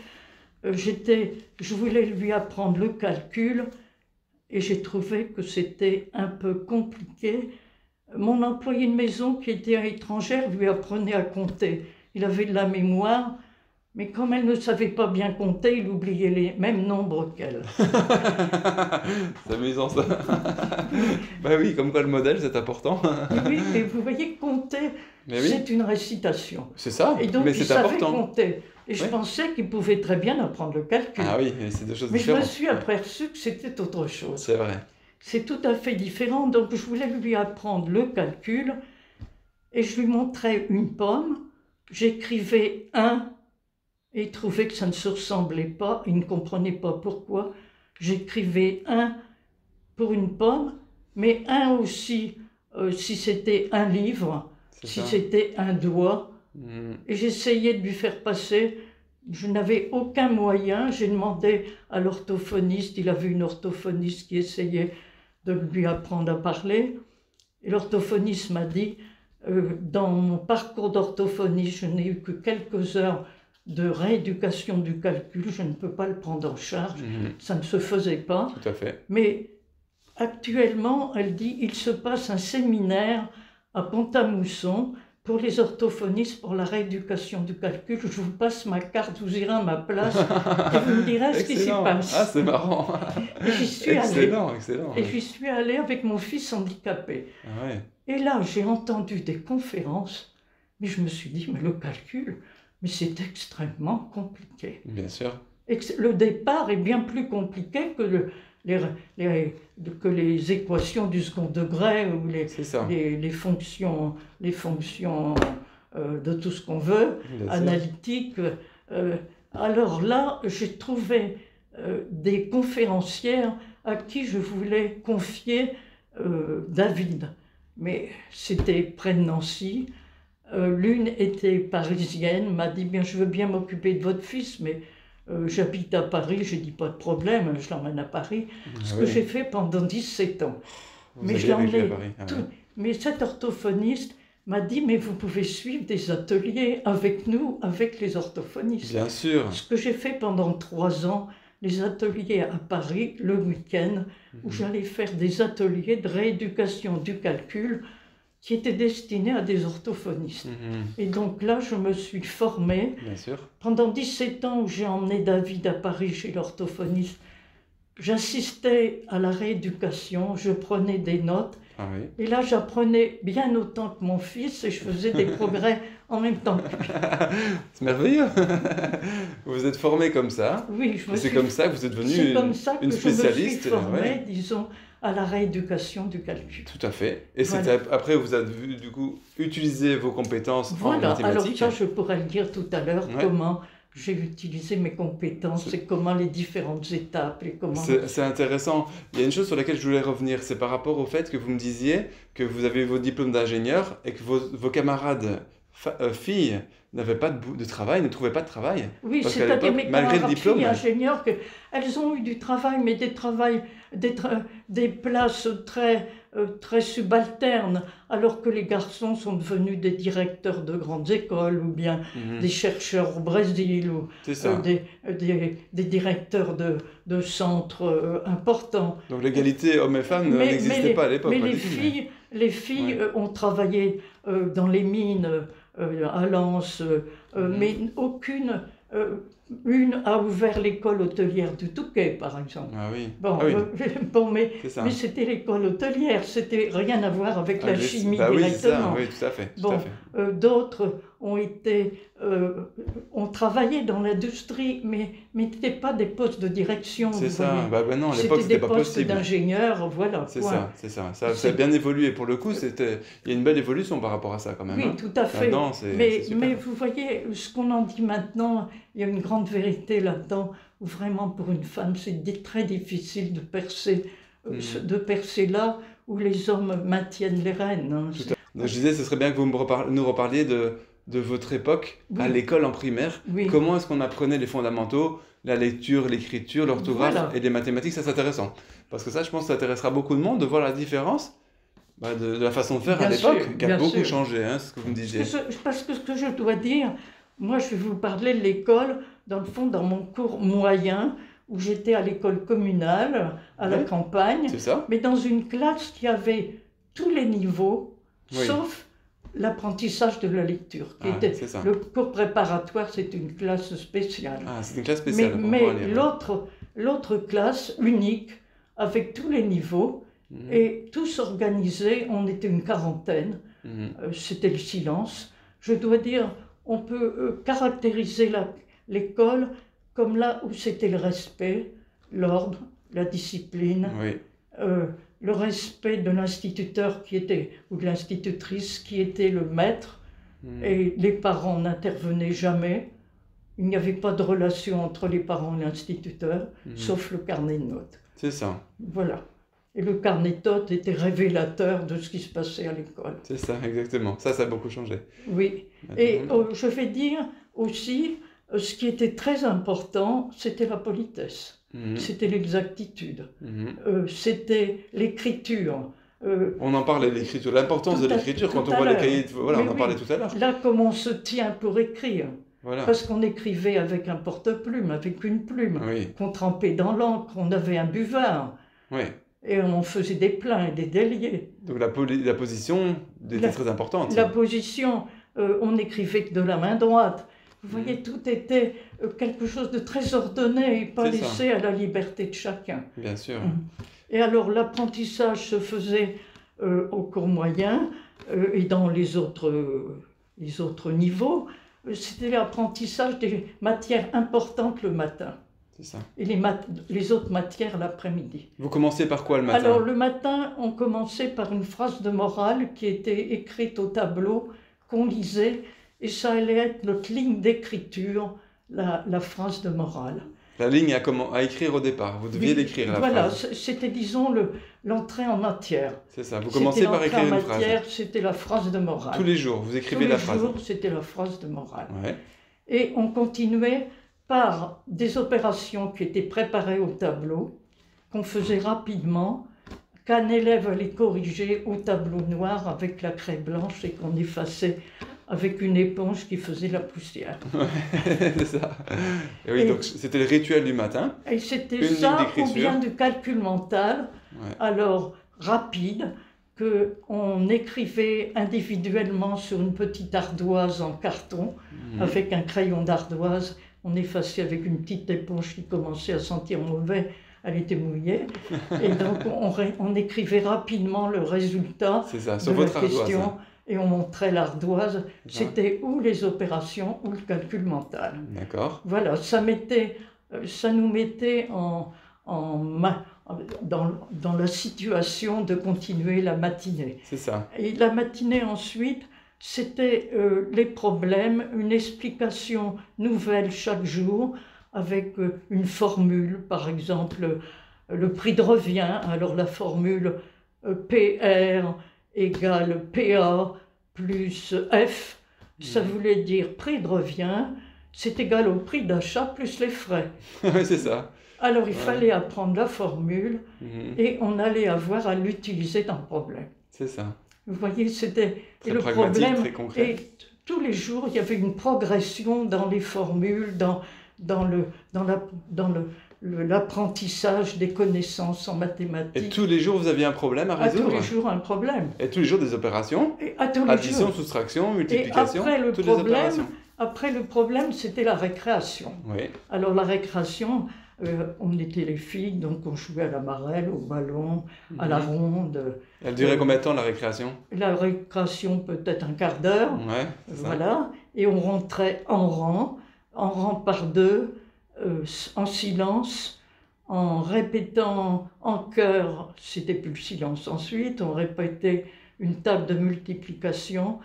euh, j'étais, je voulais lui apprendre le calcul et j'ai trouvé que c'était un peu compliqué. Mon employé de maison, qui était étrangère, lui apprenait à compter. Il avait de la mémoire, mais comme elle ne savait pas bien compter, il oubliait les mêmes nombres qu'elle. c'est amusant ça. bah oui, comme quoi le modèle c'est important. Oui, et vous voyez, compter, Mais oui, c'est une récitation. c'est ça. Et donc, Mais il c'est important. compter. Et je pensais qu'il pouvait très bien apprendre le calcul. Ah oui, mais c'est deux choses mais je me différentes. suis aperçu que c'était autre chose. C'est vrai. C'est tout à fait différent. Donc, je voulais lui apprendre le calcul. Et je lui montrais une pomme. J'écrivais un. Et il trouvait que ça ne se ressemblait pas. Il ne comprenait pas pourquoi. J'écrivais un pour une pomme, mais un aussi euh, si c'était un livre, si c'était un doigt. Mhm. Et j'essayais de lui faire passer. Je n'avais aucun moyen. J'ai demandé à l'orthophoniste. Il avait une orthophoniste qui essayait de lui apprendre à parler. Et l'orthophoniste m'a dit euh, Dans mon parcours d'orthophoniste, je n'ai eu que quelques heures de rééducation du calcul. Je ne peux pas le prendre en charge. Mhm. Ça ne se faisait pas. Tout à fait. Mais actuellement, elle dit il se passe un séminaire à Pont-à-Mousson pour les orthophonistes pour la rééducation du calcul. Je vous passe ma carte, vous irez à ma place et vous me direz ce qui s'y Excellent. passe. Ah, c'est marrant. et j'y suis allée. excellent, excellent. Et j'y suis allée avec mon fils handicapé. Ah ouais. Et là, j'ai entendu des conférences, mais je me suis dit, mais le calcul, mais c'est extrêmement compliqué. Bien sûr. Le départ est bien plus compliqué que, le- les, les- que les équations du second degré ou les, les, les fonctions, les fonctions euh, de tout ce qu'on veut, Bien analytiques. euh, alors là, j'ai trouvé euh, des conférencières à qui je voulais confier David. Mais c'était près de Nancy. L'une était parisienne, m'a dit bien je veux bien m'occuper de votre fils, mais euh, j'habite à Paris. J'ai dit pas de problème, je l'emmène à Paris. Ce Ah que oui. j'ai fait pendant 17 ans. Vous mais je Paris. Ah ouais. Mais cet orthophoniste m'a dit, mais vous pouvez suivre des ateliers avec nous, avec les orthophonistes. Bien sûr. Ce que j'ai fait pendant trois ans, les ateliers à Paris le week-end, où Mhm. j'allais faire des ateliers de rééducation du calcul qui étaient destinés à des orthophonistes. Mhm. Et donc là, je me suis formée. Bien sûr. Pendant 17 ans où j'ai emmené David à Paris chez l'orthophoniste, j'assistais à la rééducation, je prenais des notes. Ah oui. Et là, j'apprenais bien autant que mon fils et je faisais des progrès en même temps que lui. C'est merveilleux. vous vous êtes formé comme ça. Oui, je me Et c'est suis- comme ça que vous êtes comme une, ça que une je me suis spécialiste. formée, ouais. disons, à la rééducation du calcul. Tout à fait. Et Voilà. c'était après vous avez vu, du coup utilisé vos compétences en Voilà, alors mathématiques. ça, je pourrais le dire tout à l'heure, Ouais. comment j'ai utilisé mes compétences et comment les différentes étapes et comment... C'est intéressant. Il y a une chose sur laquelle je voulais revenir, c'est par rapport au fait que vous me disiez que vous avez vos diplômes d'ingénieur et que vos, vos camarades euh, filles n'avaient pas de, travail, ne trouvaient pas de travail. Oui, c'est-à-dire malgré le diplôme- filles ingénieurs, que, elles ont eu du travail, mais des, travails, des, tra- des places très, euh, très subalternes, alors que les garçons sont devenus des directeurs de grandes écoles, ou bien Mhm. des chercheurs au Brésil, ou euh, des, euh, des, des directeurs de, de centres euh, importants. Donc l'égalité hommes et femmes euh, n'existait pas à l'époque. Mais les filles, les filles Ouais. euh, ont travaillé euh, dans les mines euh, à Lens, euh, euh, Mhm. mais aucune, euh, une a ouvert l'école hôtelière du Touquet, par exemple. Ah oui. Bon, Ah oui, euh, bon mais, c'était l'école hôtelière, c'était rien à voir avec Ah, la chimie bah oui, c'est ça, directement. oui, tout à fait. Bon. Euh, D'autres ont été, euh, ont travaillé dans l'industrie, mais mais n'étaient pas des postes de direction. C'est ça. Bah, bah non, à l'époque, C'était c'était des pas postes possible. d'ingénieurs, voilà. C'est ça, c'est ça. Ça, ça a bien évolué. Pour le coup, c'était, il y a une belle évolution par rapport à ça quand même. Oui, hein. tout à fait. Mais, super. mais vous voyez, ce qu'on en dit maintenant, il y a une grande vérité là-dedans, où vraiment pour une femme, c'est très difficile de percer, euh, Mhm. ce- de percer là où les hommes maintiennent les rênes. hein. Donc, je disais, ce serait bien que vous me nous reparliez de, de votre époque à l'école en primaire. Oui. Comment est-ce qu'on apprenait les fondamentaux, la lecture, l'écriture, l'orthographe Voilà. et les mathématiques? Ça, c'est intéressant. Parce que ça, je pense que ça intéressera beaucoup de monde de voir la différence bah, de, de la façon de faire à l'époque, qui a beaucoup sûr. changé, hein, ce que vous me disiez. Parce que ce que je dois dire, moi je vais vous parler de l'école, dans le fond, dans mon cours moyen, où j'étais à l'école communale, à la campagne, C'est ça mais dans une classe qui avait tous les niveaux, Oui. sauf l'apprentissage de la lecture, qui Ah, était le cours préparatoire, c'est une classe spéciale. Ah, c'est une classe spéciale. mais l'autre, l'autre classe unique, avec tous les niveaux, Mhm, et tous organisés, on était une quarantaine, mhm. euh, c'était le silence. Je dois dire, on peut euh, caractériser l'école comme là où c'était le respect, l'ordre, la discipline, Oui, euh, le respect de l'instituteur qui était, ou de l'institutrice qui était le maître, Mhm. et les parents n'intervenaient jamais. Il n'y avait pas de relation entre les parents et l'instituteur, Mhm. sauf le carnet de notes. C'est ça, Voilà. Et le carnet de notes était révélateur de ce qui se passait à l'école. c'est ça, exactement. Ça, ça a beaucoup changé. Oui. Et euh, je vais dire aussi, euh, ce qui était très important, c'était la politesse, mhm, c'était l'exactitude, mhm. euh, c'était l'écriture. Euh, On en parlait de l'écriture, l'importance de l'écriture quand on voit les cahiers. de- Voilà, Mais on en oui. parlait tout à l'heure. là, comme on se tient pour écrire, Voilà. parce qu'on écrivait avec un porte-plume, avec une plume, Oui, qu'on trempait dans l'encre, on avait un buvard, oui. Et on faisait des pleins et des déliés. Donc la, la position était La- très importante. La position, euh, on écrivait que de la main droite. Vous voyez, tout était euh, quelque chose de très ordonné et pas ça. laissé à la liberté de chacun. Bien sûr. Mhm. Et alors l'apprentissage se faisait euh, au cours moyen euh, et dans les autres, les autres niveaux. C'était l'apprentissage des matières importantes le matin C'est ça. et les, mat- les autres matières l'après-midi. Vous commencez par quoi le matin? Alors le matin, on commençait par une phrase de morale qui était écrite au tableau, qu'on lisait, et ça allait être notre ligne d'écriture, la, la phrase de morale. La ligne à, comment... à écrire au départ. Vous deviez Oui, l'écrire la Voilà, phrase. c'était disons le- l'entrée en matière. C'est ça. Vous commencez par écrire en une phrase. matière, c'était la phrase de morale. Tous les jours, vous Tous écrivez les la phrase. jours, c'était la phrase de morale. Ouais. Et on continuait par des opérations qui étaient préparées au tableau, qu'on faisait rapidement, qu'un élève allait corriger au tableau noir avec la craie blanche et qu'on effaçait avec une éponge qui faisait la poussière. c'est ça. Et oui, Et- donc c'était le rituel du matin. Et c'était ça ou bien du calcul mental, Ouais. alors rapide, que on écrivait individuellement sur une petite ardoise en carton, Mhm. avec un crayon d'ardoise, on effaçait avec une petite éponge qui commençait à sentir mauvais, elle était mouillée, et donc on, écrivait rapidement le résultat de sur la votre ardoise. question, et on montrait l'ardoise, c'était ou les opérations ou le calcul mental. D'accord. Voilà, ça, mettait, euh, ça nous mettait en, en dans, dans la situation de continuer la matinée. C'est ça. Et la matinée ensuite, c'était euh, les problèmes, une explication nouvelle chaque jour avec euh, une formule, par exemple euh, le prix de revient, alors la formule PR égale PA plus F, ça Mhm. voulait dire prix de revient, c'est égal au prix d'achat plus les frais. c'est ça. Alors il Ouais. fallait apprendre la formule Mhm. et on allait avoir à l'utiliser dans le problème. C'est ça. Vous voyez, c'était et le problème. très concret. Et tous les jours, il y avait une progression dans les formules, dans, dans le dans la dans le l'apprentissage des connaissances en Et mathématiques. tous les jours, vous aviez un problème à à tous résoudre les jours un problème. Et tous les jours, des opérations Et à tous les Addition, jours. soustraction, multiplication, après, le toutes les problème- opérations. Après le problème, c'était la récréation. Oui, Alors la récréation, euh, on était les filles, donc on jouait à la marelle, au ballon, à la Mhm. ronde. Elle durait combien de temps la récréation? La récréation peut-être un quart d'heure. Ouais, ça. Voilà, et on rentrait en rang, en rang par deux, euh, en silence, en répétant en chœur, c'était plus le silence ensuite, on répétait une table de multiplication,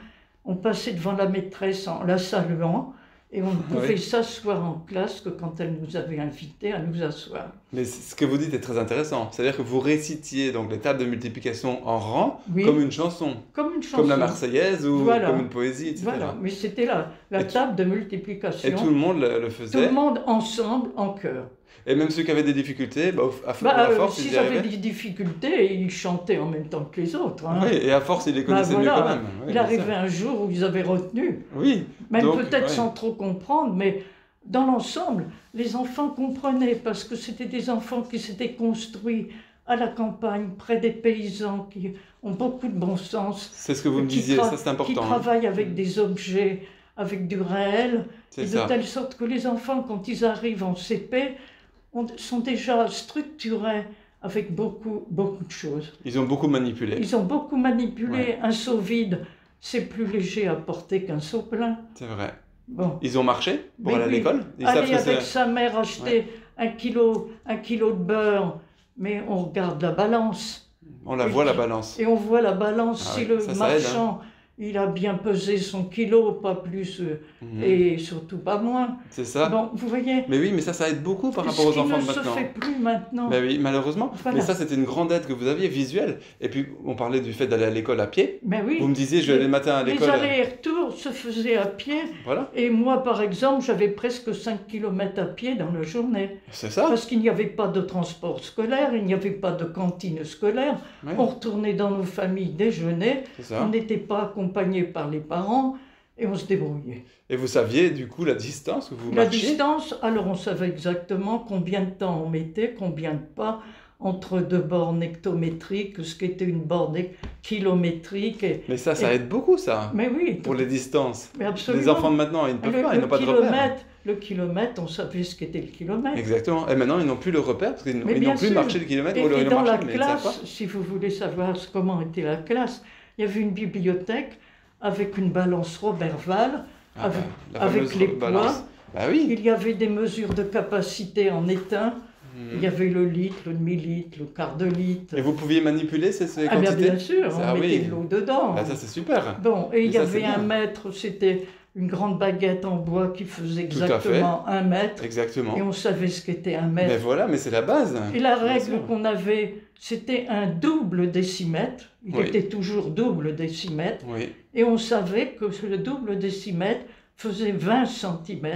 on passait devant la maîtresse en la saluant, et on ne pouvait Oui. s'asseoir en classe que quand elle nous avait invités à nous asseoir. Mais ce que vous dites est très intéressant. C'est-à-dire que vous récitiez donc les tables de multiplication en rang Oui, comme une chanson, comme une chanson. comme la Marseillaise ou Voilà. comme une poésie, etc. Voilà, mais c'était la, Et table de Et multiplication. tout le monde le, le Tout faisait. le monde ensemble en chœur. Et même ceux qui avaient des difficultés, bah, à, Bah, à euh, force, ils S'ils y avaient des difficultés, ils chantaient en même temps que les autres. hein. Oui, et à force, ils les connaissaient Bah, mieux voilà. quand même. Oui, Il arrivait ça. un jour où ils avaient retenu, Oui, même peut-être ouais. sans trop comprendre, mais dans l'ensemble, les enfants comprenaient parce que c'était des enfants qui s'étaient construits à la campagne, près des paysans, qui ont beaucoup de bon sens, c'est ce que vous me Qui disiez, ça c'est qui important. hein. travaillent avec des objets, avec du réel, C'est et de ça. telle sorte que les enfants, quand ils arrivent en CP, sont déjà structurés avec beaucoup, beaucoup de choses. Ils ont beaucoup manipulé. Ils ont beaucoup manipulé. Ouais. Un seau vide, c'est plus léger à porter qu'un seau plein. C'est vrai. Bon. Ils ont marché pour Mais aller à oui. l'école? Ils Aller avec sa mère acheter un, kilo, un kilo de beurre, mais on regarde la balance. On la Et voit la balance. Et on voit la balance. Ah si le ça, ça aide, hein. Il a bien pesé son kilo, pas plus, euh, Mhm. et surtout pas moins. C'est ça. Bon, vous voyez, Mais oui, mais ça, ça aide beaucoup par rapport aux enfants ne de se maintenant. fait plus maintenant. Ben oui, malheureusement. Voilà. Mais ça, c'était une grande aide que vous aviez visuelle. Et puis, on parlait du fait d'aller à l'école à pied. Mais oui, Vous me disiez, je vais aller le matin à les l'école. allers et retours se faisaient à pied. Voilà, Et moi, par exemple, j'avais presque 5 km à pied dans la journée. c'est ça. Parce qu'il n'y avait pas de transport scolaire, il n'y avait pas de cantine scolaire. Ouais, On retournait dans nos familles déjeuner, c'est ça. on n'était pas accompagné par les parents et on se débrouillait. Et vous saviez, du coup, la distance que vous La marchiez? distance, alors on savait exactement combien de temps on mettait, combien de pas entre deux bornes hectométriques, ce qui était une borne kilométrique. et- Mais ça, ça aide beaucoup, ça. Mais oui, Pour les distances. mais absolument. Les enfants de maintenant, ils ne peuvent le, pas, ils n'ont pas de repère. kilomètre, le kilomètre, on savait ce qu'était le kilomètre. Exactement. Et maintenant, ils n'ont plus le repère parce qu'ils n'ont plus sûr. marché le kilomètre Et, ou et ils ont dans marché, la classe, si vous voulez savoir comment était la classe, il y avait une bibliothèque avec une balance Roberval, Ah avec- fameuse les balance. poids. Bah oui. il y avait des mesures de capacité en étain, Mhm. il y avait le litre, le demi-litre, le quart de litre. Et vous pouviez manipuler ces, ces ah bien, quantités bien sûr, on oui. mettait de l'eau dedans. Ah, Ça, c'est super. Bon, et il y ça, avait un mètre, c'était une grande baguette en bois qui faisait exactement un mètre, Exactement. et on savait ce qu'était un Mais mètre. voilà, mais c'est la base. Et la règle qu'on avait, c'était un double décimètre. Il Oui. était toujours double décimètre. Oui. Et on savait que le double décimètre faisait 20 cm.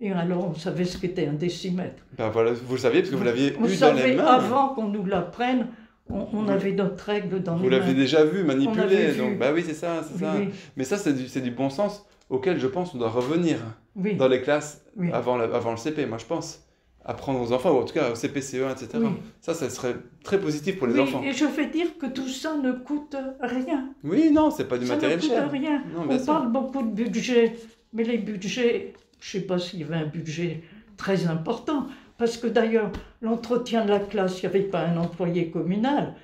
Et alors on savait ce qu'était un décimètre. Ben voilà, vous le saviez parce que vous l'aviez eu dans les savait mains. avant qu'on nous l'apprenne, on, avait notre règle dans Vous les l'avez mains. déjà vu, vu. Donc, bah oui, c'est ça, c'est Oui, ça. Mais ça, c'est du, c'est du bon sens auquel je pense on doit revenir oui, dans les classes oui. avant, la- avant le CP, moi je pense. Apprendre aux enfants, ou en tout cas au CP, CE1, etc. Oui. Ça, ça serait très positif pour les enfants. et je vais dire que tout ça ne coûte rien. Oui, non, c'est pas du ça ne coûte cher. rien. Non, On sûr. parle beaucoup de budget, mais les budgets, je ne sais pas s'il y avait un budget très important, parce que d'ailleurs, l'entretien de la classe, il n'y avait pas un employé communal.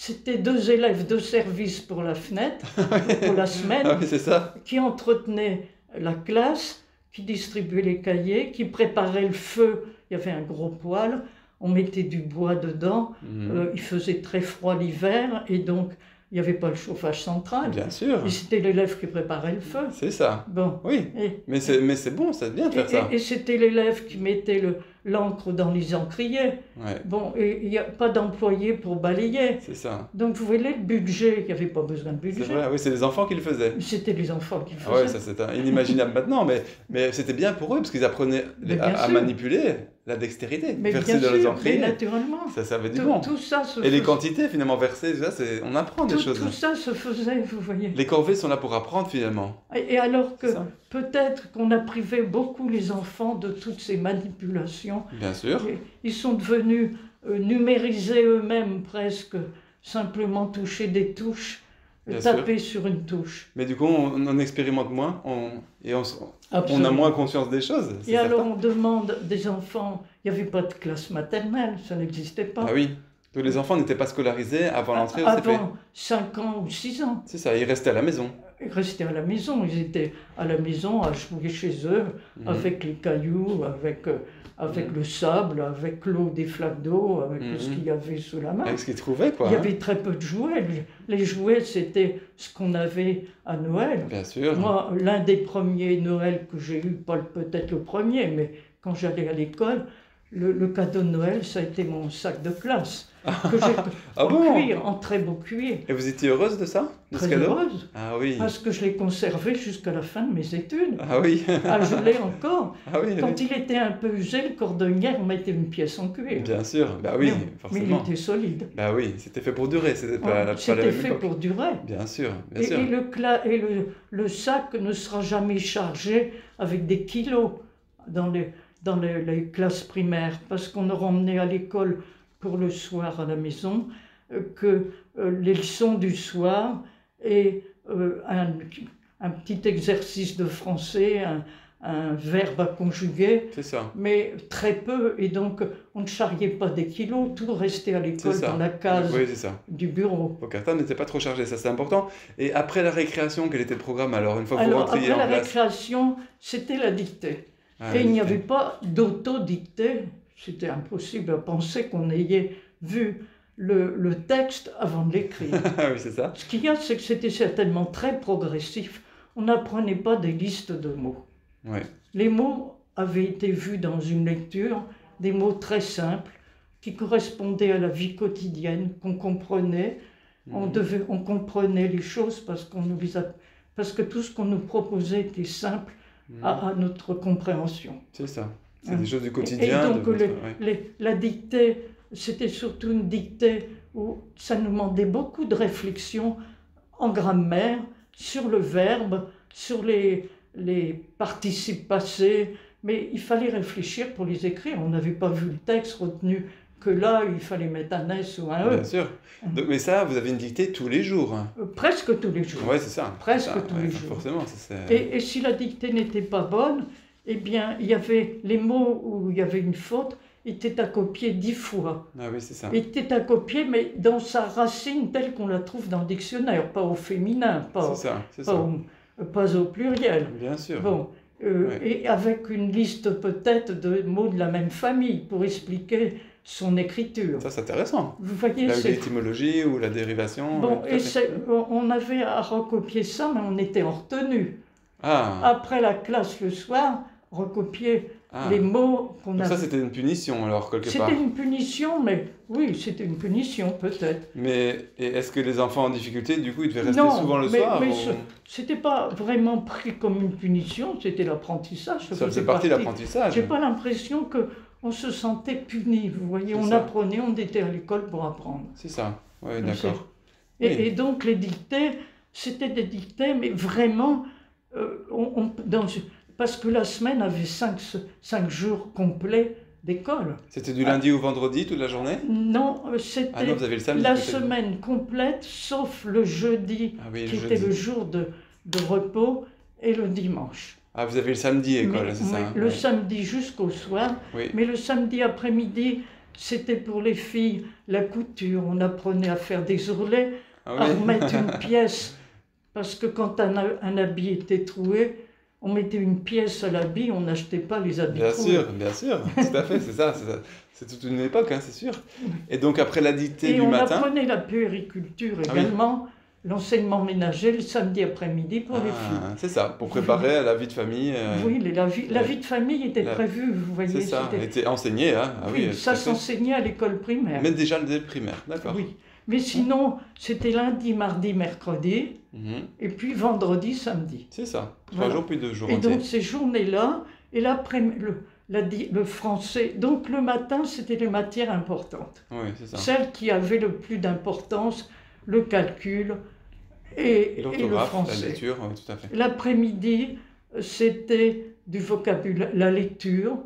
C'était deux élèves de service pour la fenêtre, pour la semaine, Ah oui, c'est ça. qui entretenaient la classe, qui distribuaient les cahiers, qui préparaient le feu. Il y avait un gros poêle, on mettait du bois dedans, Mhm. euh, il faisait très froid l'hiver et donc il n'y avait pas le chauffage central. Bien sûr. Et c'était l'élève qui préparait le feu. C'est ça. Bon. Oui. Et, Mais c'est, bon, c'est bien de et- faire ça. et- et c'était l'élève qui mettait le- l'encre dans les encriers. Ouais, Bon, il n'y a pas d'employé pour balayer. c'est ça. Donc vous voyez le budget, il n'y avait pas besoin de C'est budget. vrai, oui, c'est les enfants qui le faisaient. C'était les enfants qui le Ah faisaient. ça c'est inimaginable maintenant, mais, mais c'était bien pour eux parce qu'ils apprenaient à, manipuler la dextérité. mais verser bien dans les encriers, naturellement. ça servait du Tout, bon. tout ça se Et les quantités finalement versées, ça, c'est- on apprend des choses. tout ça se faisait, vous voyez. Les corvées sont là pour apprendre finalement. Et, et alors que ça. peut-être qu'on a privé beaucoup les enfants de toutes ces manipulations, Bien sûr. Et ils sont devenus euh, numérisés eux-mêmes presque, simplement toucher des touches, Bien taper sur une touche. Mais du coup, on, on expérimente moins on, et on, on a moins conscience des choses. Et alors on demande des enfants, il n'y avait pas de classe maternelle, ça n'existait pas. Ah oui. Donc les enfants n'étaient pas scolarisés avant l'entrée au CP. Avant 5 ans ou 6 ans. C'est ça, ils restaient à la maison. Ils restaient à la maison, ils étaient à la maison à jouer chez eux, Mhm. avec les cailloux, avec, euh, avec Mhm. le sable, avec l'eau des flaques d'eau, avec tout ce Mhm. qu'il y avait sous la main. Avec ce qu'ils trouvaient, quoi. Il y hein. avait très peu de jouets. Les- jouets, c'était ce qu'on avait à Noël. Bien sûr. Moi, l'un des premiers Noël que j'ai eu, pas peut-être le premier, mais quand j'allais à l'école, le, le cadeau de Noël, ça a été mon sac de classe. Que j'ai Ah en bon cuir, en très beau cuir. Et vous étiez heureuse de ça De Très heureuse, Ah oui. parce que je l'ai conservé jusqu'à la fin de mes études. Ah oui. Ah, je l'ai encore. Ah oui. Quand oui. il était un peu usé, le cordonnière mettait une pièce en cuir. Bien sûr. Bah oui, Mais- Mais il forcément. était solide. Bah oui, c'était fait pour durer. C'était pas, la fait pour durer. Bien sûr, bien Et, sûr. et le, cla- et le, le sac ne sera jamais chargé avec des kilos dans les, dans les, les classes primaires, parce qu'on aura emmené à l'école pour le soir à la maison euh, que euh, les leçons du soir et euh, un, un petit exercice de français, un, un verbe à conjuguer, C'est ça. mais très peu, et donc on ne charriait pas des kilos, tout restait à l'école dans la case Oui, c'est ça. du bureau. Vos cartons n'étaient pas trop chargés, ça c'est important. Et après la récréation, quel était le programme alors Une fois que vous Alors, rentriez après en la récréation, c'était la dictée. Ah, Et il n'y avait pas d'autodictée. C'était impossible à penser qu'on ait vu le, le texte avant de l'écrire. Ah oui, c'est ça. Ce qu'il y a, c'est que c'était certainement très progressif. On n'apprenait pas des listes de mots. Ouais. Les mots avaient été vus dans une lecture, des mots très simples qui correspondaient à la vie quotidienne, qu'on comprenait. On, Mhm. devait, on comprenait les choses parce, qu'on nous les a- parce que tout ce qu'on nous proposait était simple Mhm. à, à notre compréhension. C'est ça. C'est Hein. des choses du quotidien. et donc de votre- le- ouais. les- la dictée, c'était surtout une dictée où ça nous demandait beaucoup de réflexion en grammaire, sur le verbe, sur les, les participes passés, mais il fallait réfléchir pour les écrire. On n'avait pas vu le texte retenu que là, il fallait mettre un S ou un E, Bien sûr. Donc, mais ça, vous avez une dictée tous les jours. hein. Euh, presque tous les jours. Ouais, c'est ça. Presque Ça, tous ouais, les jours. Forcément, ça. Et, et si la dictée n'était pas bonne, eh bien, il y avait les mots où il y avait une faute, étaient à copier dix fois. Ah oui, c'est ça. Était à copier, mais dans sa racine telle qu'on la trouve dans le dictionnaire, pas au féminin, pas, C'est ça, c'est pas, ça. au, pas au pluriel. Bien sûr. Bon, euh, Ouais. et avec une liste peut-être de mots de la même famille pour expliquer son écriture. Ça, c'est intéressant. Vous voyez, c'est l'étymologie ou la dérivation. bon. Et on avait à recopier ça, mais on était en retenue. Ah, Après la classe le soir, recopier ah. les mots qu'on avait. ça, c'était une punition, alors, quelque part. C'était une punition, mais oui, c'était une punition peut-être. Mais est-ce que les enfants en difficulté, du coup, ils devaient rester Non, souvent le mais- soir mais ou- ce- C'était pas vraiment pris comme une punition, c'était l'apprentissage. Ça faisait partie de l'apprentissage. J'ai pas l'impression que on se sentait puni. Vous voyez, on ça. apprenait, on était à l'école pour apprendre. C'est ça. Oui, Donc, d'accord. Et, Oui. et donc les dictées, c'était des dictées, mais vraiment, euh, on- on- dans, parce que la semaine avait cinq, cinq jours complets d'école. C'était du lundi au vendredi, toute la journée? Non, euh, Ah c'était non, le samedi. la semaine complète, sauf le jeudi, Ah oui, le qui jeudi. était le jour de, de repos, et le dimanche. Ah, vous avez le samedi école, c'est ça hein le Oui. samedi jusqu'au soir, Oui. mais le samedi après-midi, c'était pour les filles la couture. On apprenait à faire des ourlets, Ah à remettre une pièce, parce que quand un, un habit était troué, on mettait une pièce à l'habit, on n'achetait pas les habits Bien sûr, bien sûr, tout à fait, c'est ça, c'est ça. C'est toute une époque, hein, c'est sûr. Et donc après la dictée Et du on matin, apprenait la puériculture Ah oui. également, l'enseignement ménager le samedi après-midi pour les filles. Ah, c'est ça, pour préparer à la vie de famille. euh, Oui, la vie, la vie de famille était La- prévue, vous voyez. c'est ça, c'était- était enseigné, hein ah, oui, oui, ça s'enseignait à l'école primaire. Mais déjà dès le primaire, d'accord. Oui. Mais sinon, c'était lundi, mardi, mercredi, Mhm. et puis vendredi, samedi. C'est ça, trois Voilà. jours puis deux jours Et donc ces journées-là, et l'après, le, la le français, donc le matin, c'était les matières importantes. Oui, c'est ça. Celles qui avaient le plus d'importance, le calcul et, et le L'orthographe, la français. lecture, oui, tout à fait. L'après-midi, c'était du vocabulaire, la lecture,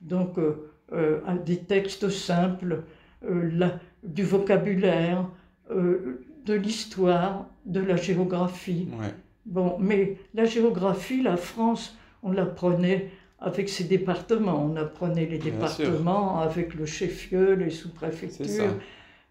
donc euh, euh, des textes simples, euh, la- du vocabulaire, euh, de l'histoire, de la géographie. Ouais. Bon, mais la géographie, la France, on l'apprenait avec ses départements. On apprenait les Bien sûr. départements avec le chef-lieu, les sous-préfectures.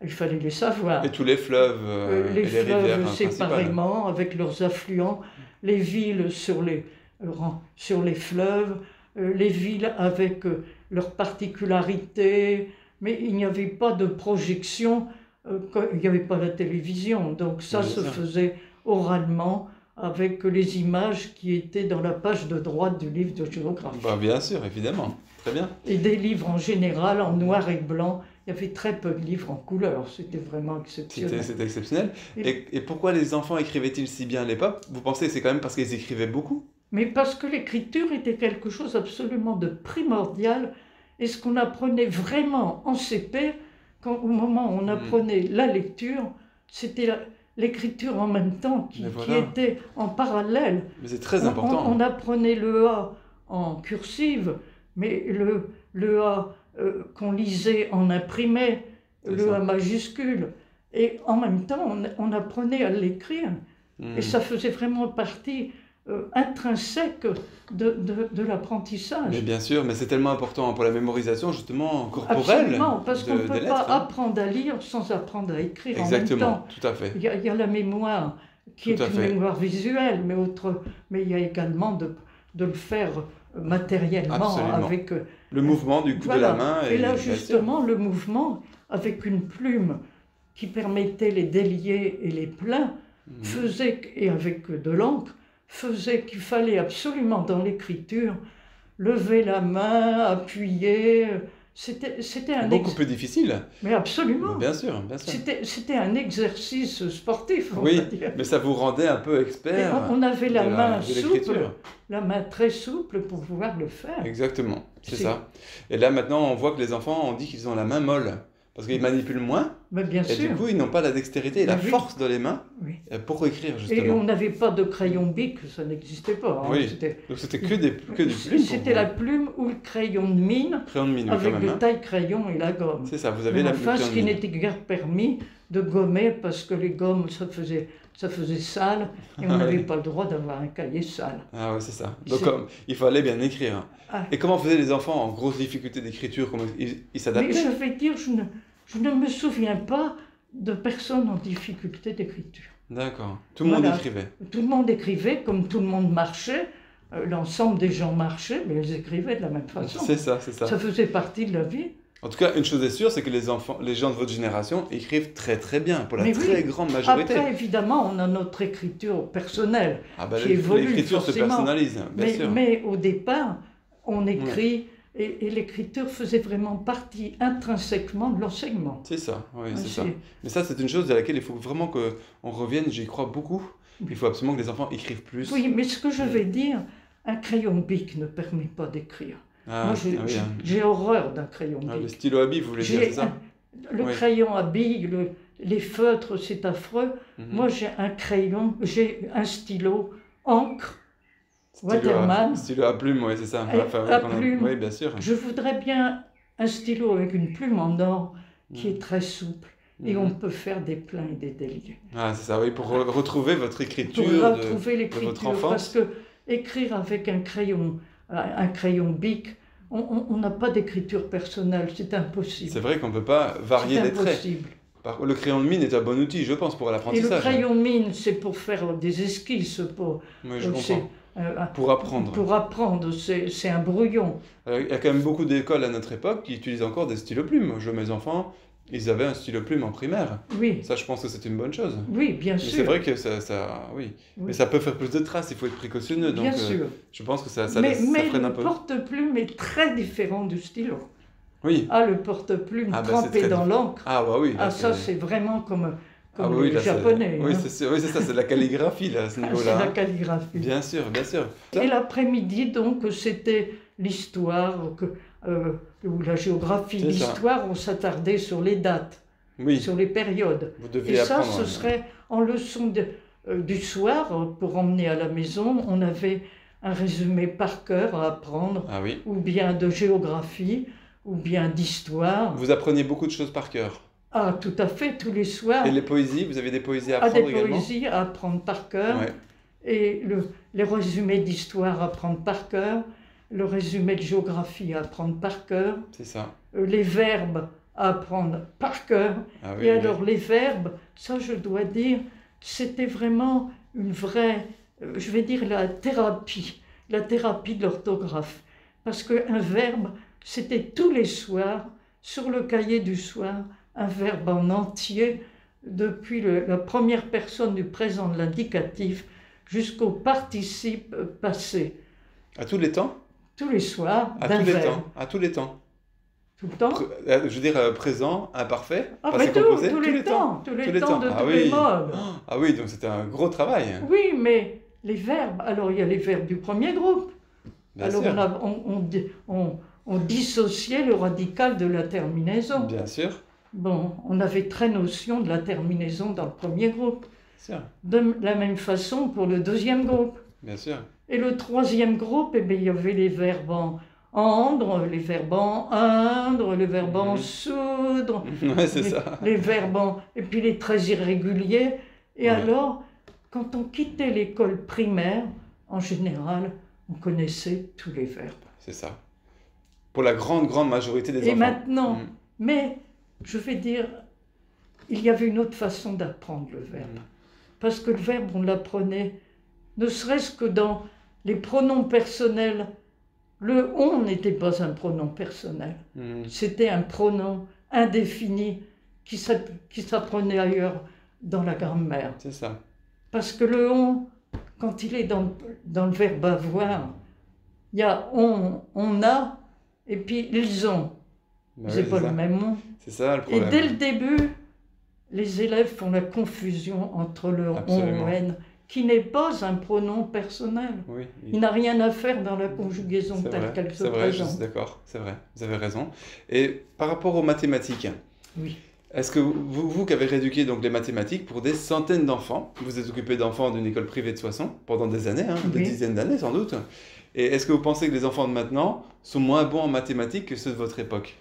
Il fallait les savoir. Et tous les fleuves euh, Euh, les et les fleuves rivières hein, séparément, avec leurs affluents, les villes sur les, euh, sur les fleuves, euh, les villes avec leurs particularités, mais il n'y avait pas de projection, euh, il n'y avait pas la télévision, donc ça se faisait oralement avec les images qui étaient dans la page de droite du livre de géographie. Bah, bien sûr, évidemment. Très bien. Et des livres en général en noir et blanc. Il y avait très peu de livres en couleur, c'était vraiment exceptionnel. c'était exceptionnel. Et- Et, et pourquoi les enfants écrivaient-ils si bien à l'époque? Vous pensez que c'est quand même parce qu'ils écrivaient beaucoup? Mais parce que l'écriture était quelque chose absolument de primordial et ce qu'on apprenait vraiment en CP, quand, au moment où on Mhm. apprenait la lecture, c'était l'écriture en même temps qui, était en parallèle? Mais c'est très On- important. On, on apprenait le A en cursive, mais le, le A euh, qu'on lisait en imprimé, le ça. A majuscule. Et en même temps, on, on apprenait à l'écrire. Mhm. Et ça faisait vraiment partie intrinsèque de, de, de l'apprentissage. Mais bien sûr, mais c'est tellement important pour la mémorisation justement corporelle. Absolument, parce qu'on ne peut lettres, pas hein. apprendre à lire sans apprendre à écrire en même Exactement, temps. tout à fait. Il y, a, il y a la mémoire qui Tout est une fait. mémoire visuelle, mais, autre, mais il y a également de, de le faire euh, matériellement Absolument. avec... euh, Le mouvement du coup Voilà. de la main. Et là, bien sûr. justement, le mouvement avec une plume qui permettait les déliés et les pleins Mhm. faisait, et avec de l'encre, faisait qu'il fallait absolument dans l'écriture lever la main, appuyer. C'était c'était un Beaucoup ex- plus difficile. Mais absolument. Bien sûr, bien sûr. C'était c'était un exercice sportif, on Oui, va dire. mais ça vous rendait un peu expert. on, on avait la de main souple, la main très souple pour pouvoir le faire. Exactement, c'est C'est- ça. Et là maintenant, on voit que les enfants, on dit qu'ils ont la main molle. Parce qu'ils manipulent moins, Mais bien et sûr. du coup, ils n'ont pas la dextérité et la oui. force dans les mains oui. euh, pour écrire, Et justement. on n'avait pas de crayon bic, ça n'existait pas. hein. Oui. Donc c'était que des, que des plumes. c'était la plume ou le crayon de mine Crayon de mine, oui, avec quand même. le hein. taille-crayon et la gomme. C'est ça, vous avez Mais la enfin, ce qui n'était guère permis de gommer parce que les gommes, ça faisait, ça faisait sale et on Ah n'avait oui. pas le droit d'avoir un cahier sale. Ah ouais, c'est ça. Donc comme, il fallait bien écrire. Ah. Et comment faisaient les enfants en grosse difficulté d'écriture comment Ils ils Mais s'adaptaient je vais dire, je ne, je ne me souviens pas de personnes en difficulté d'écriture. D'accord. Tout le monde écrivait. Tout le monde écrivait comme tout le monde marchait. euh, L'ensemble des gens marchaient, mais ils écrivaient de la même façon. C'est ça, c'est ça. Ça faisait partie de la vie. En tout cas, une chose est sûre, c'est que les enfants, les gens de votre génération écrivent très très bien, pour la Mais oui. très grande majorité. Après, évidemment, on a notre écriture personnelle. ah bah, qui évolue l'écriture se personnalise, bien Mais, sûr. mais au départ, on écrit et, et l'écriture faisait vraiment partie intrinsèquement de l'enseignement. C'est ça, oui, c'est ça. Mais ça, c'est une chose à laquelle il faut vraiment qu'on revienne, j'y crois beaucoup. Il faut absolument que les enfants écrivent plus. Oui, mais ce que je vais dire, un crayon bic ne permet pas d'écrire. Ah, Moi, j'ai ah oui, hein. horreur d'un crayon Ah, le bic. stylo à billes, vous voulez dire, c'est ça le Oui. crayon à billes, le- les feutres, c'est affreux. Mhm. Moi, j'ai un crayon, j'ai un stylo encre. Waterman. Stylo à plume, oui, c'est ça. Enfin, à a- plume. Oui, bien sûr. Je voudrais bien un stylo avec une plume en or qui Mhm. est très souple. Et Mhm. on peut faire des pleins et des déliés. Ah, c'est ça, oui, pour re- retrouver votre écriture. Pour de- retrouver votre l'écriture. enfance. Parce que écrire avec un crayon, un crayon bic, on- n'a pas d'écriture personnelle, c'est impossible. C'est vrai qu'on ne peut pas varier les traits. impossible. Par- Le crayon de mine est un bon outil, je pense, pour Et le l'apprentissage. crayon mine, c'est pour faire des esquisses, pour, Oui, je comprends. Euh, Pour apprendre. pour apprendre, c'est un brouillon. Alors, Il y a quand même beaucoup d'écoles à notre époque qui utilisent encore des stylos plumes. Je, mes enfants, Ils avaient un stylo plume en primaire. Oui, Ça, je pense que c'est une bonne chose. oui, bien Mais sûr. c'est vrai que ça, ça oui. Oui. Mais ça peut faire plus de traces, il faut être précautionneux. Donc, Bien euh, sûr. je pense que ça, ça, mais ça mais freine un le peu. porte-plume est très différent du stylo. Oui. Ah, le porte-plume Ah, c'est trempé dans l'encre. Ah, bah oui. Ah, ça, c'est vraiment comme, Ah oui, là, c'est- japonais. Oui, hein. c'est. Oui, c'est ça, c'est la calligraphie, là, à ce Ah, c'est niveau-là. la calligraphie. Bien sûr, bien sûr. Et l'après-midi, donc, c'était l'histoire euh, ou la géographie. C'est. L'histoire, on s'attardait sur les dates, Oui, sur les périodes. vous Et deviez ça, ce hein. serait en leçon de- euh, du soir, pour emmener à la maison, on avait un résumé par cœur à apprendre, Ah oui. ou bien de géographie, ou bien d'histoire. Vous appreniez beaucoup de choses par cœur. Ah, tout à fait, tous les soirs. Et les poésies, vous avez des poésies à Ah, des apprendre également poésies à apprendre par cœur. Ouais. et le, les résumés d'histoire à apprendre par cœur, le résumé de géographie à apprendre par cœur, C'est ça. euh, les verbes à apprendre par cœur. Ah oui, et oui. alors les verbes, ça je dois dire, c'était vraiment une vraie, euh, je vais dire la thérapie, la thérapie de l'orthographe. Parce qu'un verbe, c'était tous les soirs, sur le cahier du soir, un verbe en entier, depuis le- la première personne du présent de l'indicatif jusqu'au participe passé. À tous les temps? Tous les soirs, À tous les verbe. temps. À tous les temps. Tout le temps? Euh, je veux dire euh, présent, imparfait, Ah, passé tout, composé, tous les temps, tous les temps de Ah tous oui. les modes. Ah oui, donc c'était un gros travail. Oui, mais les verbes, alors il y a les verbes du premier groupe. Bien alors sûr. on, a- on- on dissociait le radical de la terminaison. Bien sûr. Bon, on avait très notion de la terminaison dans le premier groupe. De la même façon pour le deuxième groupe. Bien sûr. Et le troisième groupe, eh bien, il y avait les verbes en endre, les verbes en indre, les verbes en Mhm. soudre, ouais, c'est les, ça. les verbes en- et puis les très irréguliers. Et Ouais. alors, quand on quittait l'école primaire, en général, on connaissait tous les verbes. C'est ça. Pour la grande, grande majorité des Et enfants. maintenant, Mm. mais je vais dire, il y avait une autre façon d'apprendre le verbe. Mm. Parce que le verbe, on l'apprenait, ne serait-ce que dans les pronoms personnels. Le on n'était pas un pronom personnel, Mm. c'était un pronom indéfini qui s'app- qui s'apprenait ailleurs dans la grammaire. C'est ça. Parce que le on, quand il est dans, le- dans le verbe avoir, il y a on, on a, et puis ils ont. Bah c'est oui, pas c'est le ça. même mot. C'est ça le Et problème. dès le début, les élèves font la confusion entre le Absolument. on, n, qui n'est pas un pronom personnel. Oui. Il n'a rien à faire dans la conjugaison C'est telle vrai, qu'elle se c'est vrai, je suis présente. d'accord, c'est vrai, vous avez raison. Et par rapport aux mathématiques, Oui. est-ce que vous, vous qui avez rééduqué donc les mathématiques pour des centaines d'enfants, vous êtes occupé d'enfants d'une école privée de Soissons pendant des années, hein, des Oui. dizaines d'années sans doute, et est-ce que vous pensez que les enfants de maintenant sont moins bons en mathématiques que ceux de votre époque?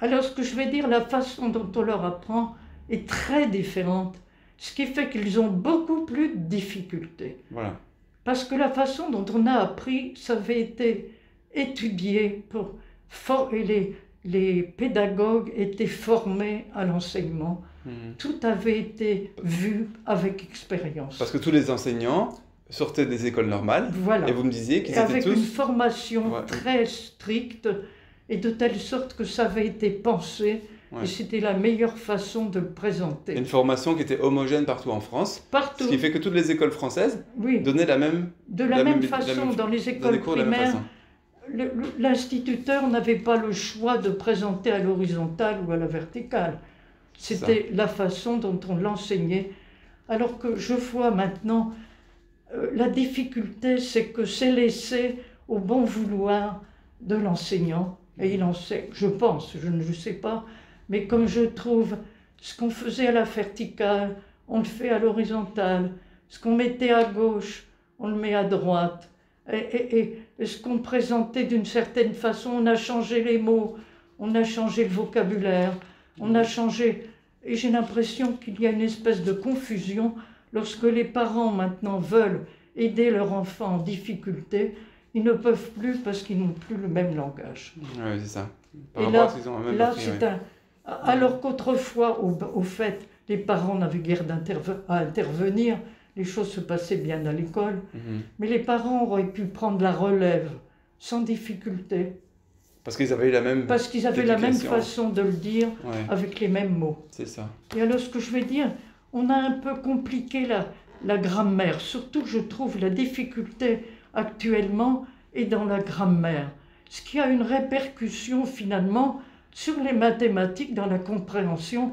Alors, ce que je vais dire, la façon dont on leur apprend est très différente. Ce qui fait qu'ils ont beaucoup plus de difficultés. Voilà, Parce que la façon dont on a appris, ça avait été étudié pour et les, les pédagogues étaient formés à l'enseignement. Mhm. Tout avait été vu avec expérience. parce que tous les enseignants sortaient des écoles normales, Voilà. et vous me disiez qu'ils étaient avec une formation Ouais. très stricte et de telle sorte que ça avait été pensé Ouais. et c'était la meilleure façon de le présenter. Une formation qui était homogène partout en France, Partout, ce qui fait que toutes les écoles françaises oui. donnaient la même, De la, la même, même- la façon, même- dans les écoles cours primaires, l'instituteur n'avait pas le choix de présenter à l'horizontale ou à la verticale. C'était la façon dont on l'enseignait. Alors que je vois maintenant, euh, la difficulté, c'est que c'est laissé au bon vouloir de l'enseignant. Et il enseigne, je pense, je ne le sais pas, mais comme je trouve ce qu'on faisait à la verticale, on le fait à l'horizontale. Ce qu'on mettait à gauche, on le met à droite. Et, et- et- et ce qu'on présentait d'une certaine façon, on a changé les mots, on a changé le vocabulaire, on a changé. Et j'ai l'impression qu'il y a une espèce de confusion lorsque les parents maintenant veulent aider leur enfant en difficulté. Ils ne peuvent plus parce qu'ils n'ont plus le même langage. Oui, c'est ça. Par Et là- à ce qu'ils ont même Là, appris, c'est un. Alors qu'autrefois, au, au fait, les parents n'avaient guère d'interve- à intervenir, les choses se passaient bien à l'école, Mhm. mais les parents auraient pu prendre la relève sans difficulté. Parce qu'ils avaient la même. Parce qu'ils avaient la même façon de le dire Ouais, avec les mêmes mots. c'est ça. Et alors, ce que je vais dire, on a un peu compliqué la, la grammaire. Surtout, je trouve la difficulté actuellement est dans la grammaire. Ce qui a une répercussion finalement sur les mathématiques, dans la compréhension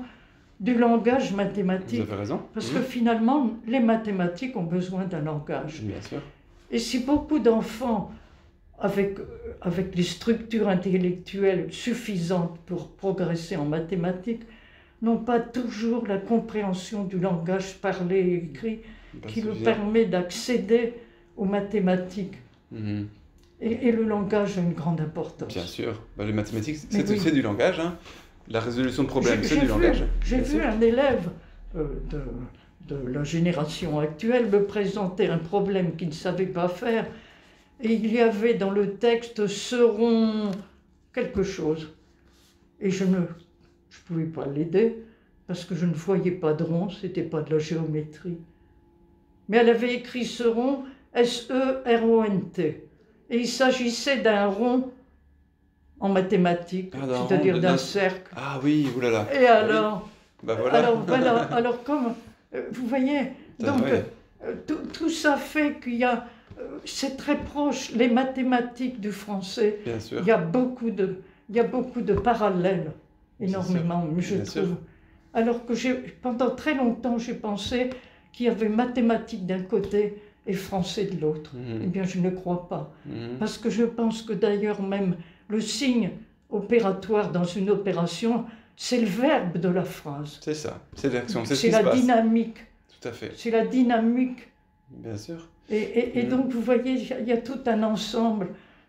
du langage Vous mathématique. avez raison. Parce que finalement, les mathématiques ont besoin d'un langage. Bien sûr. Et si beaucoup d'enfants, avec, euh, avec les structures intellectuelles suffisantes pour progresser en mathématiques, n'ont pas toujours la compréhension du langage parlé et écrit qui leur permet d'accéder aux mathématiques. Mhm. Et, et le langage a une grande importance. Bien sûr. Bah, les mathématiques, c'est oui. du langage. hein. La résolution de problèmes, c'est du vu- langage. J'ai vu sûr. un élève euh, de, de la génération actuelle me présenter un problème qu'il ne savait pas faire. Et il y avait dans le texte seront quelque chose. Et je ne je pouvais pas l'aider parce que je ne voyais pas de rond, c'était pas de la géométrie. Mais elle avait écrit seront S-E-R-O-N-T. Et il s'agissait d'un rond en mathématiques, Ah, c'est-à-dire d'un cercle. Ah oui, oulala. Et alors, Bah voilà. alors voilà, alors comme euh, vous voyez, Ça, donc ouais. euh, tout, tout ça fait qu'il y a, euh, c'est très proche, les mathématiques du français, Bien sûr. il y a beaucoup de, il y a beaucoup de parallèles, énormément, je Bien trouve. sûr. Alors que pendant très longtemps, j'ai pensé qu'il y avait mathématiques d'un côté et français de l'autre. Eh Mhm. bien, je ne crois pas. Mhm. Parce que je pense que d'ailleurs même le signe opératoire dans une opération, c'est le verbe de la phrase. C'est ça. C'est l'action. C'est ce la passe. dynamique. Tout à fait. C'est la dynamique. Bien sûr. Et, et- et Mm. donc, vous voyez, il y a- tout un ensemble.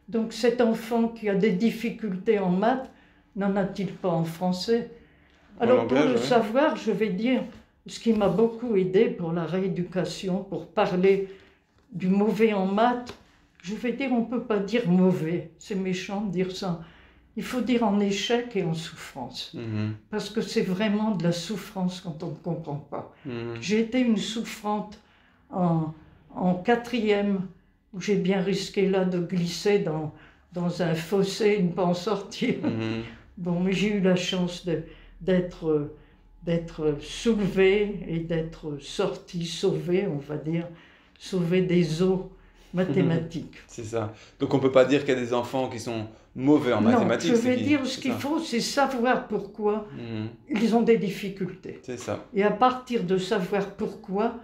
Donc, cet enfant qui a des difficultés en maths, n'en a-t-il pas en français? En Alors, pour le ouais. savoir, je vais dire ce qui m'a beaucoup aidé pour la rééducation, pour parler du mauvais en maths. Je vais dire, on ne peut pas dire mauvais. C'est méchant de dire ça. Il faut dire en échec et en souffrance. Mhm. Parce que c'est vraiment de la souffrance quand on ne comprend pas. Mhm. J'ai été une souffrante en, en quatrième, où j'ai bien risqué là de glisser dans, dans un fossé et ne pas en sortir. Mhm. Bon, mais j'ai eu la chance d'être d'être soulevée et d'être sortie, sauvée, on va dire, sauvée des eaux mathématiques. C'est ça. Donc on peut pas dire qu'il y a des enfants qui sont mauvais en non, mathématiques. je vais dire ce qu'il faut, c'est savoir pourquoi Mhm. ils ont des difficultés. C'est ça. Et à partir de savoir pourquoi,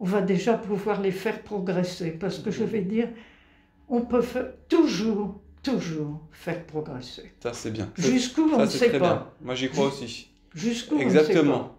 on va déjà pouvoir les faire progresser. Parce que je vais dire, on peut faire- toujours, toujours faire progresser. Ça c'est bien. Jusqu'où on ne sait très pas. bien. Moi j'y crois aussi. Jusqu'où on ne sait pas.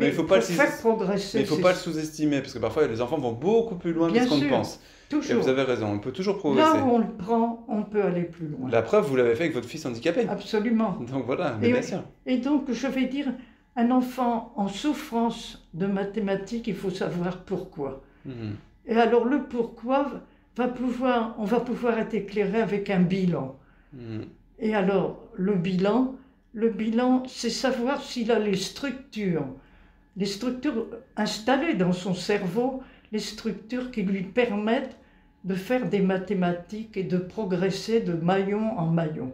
Mais il faut pas le pour faire sous- progresser. Mais il faut pas le sous-estimer parce que parfois les enfants vont beaucoup plus loin Bien que ce qu'on ne pense. Et vous avez raison. On peut toujours Là progresser. où on le prend, on peut aller plus loin. La preuve, vous l'avez fait avec votre fils handicapé. Absolument. Donc voilà, mais Et bien oui. sûr. Et donc, je vais dire, un enfant en souffrance de mathématiques, il faut savoir pourquoi. Mhm. Et alors, le pourquoi va pouvoir, on va pouvoir être éclairé avec un bilan. Mhm. Et alors, le bilan, le bilan, c'est savoir s'il a les structures, les structures installées dans son cerveau, les structures qui lui permettent de faire des mathématiques et de progresser de maillon en maillon.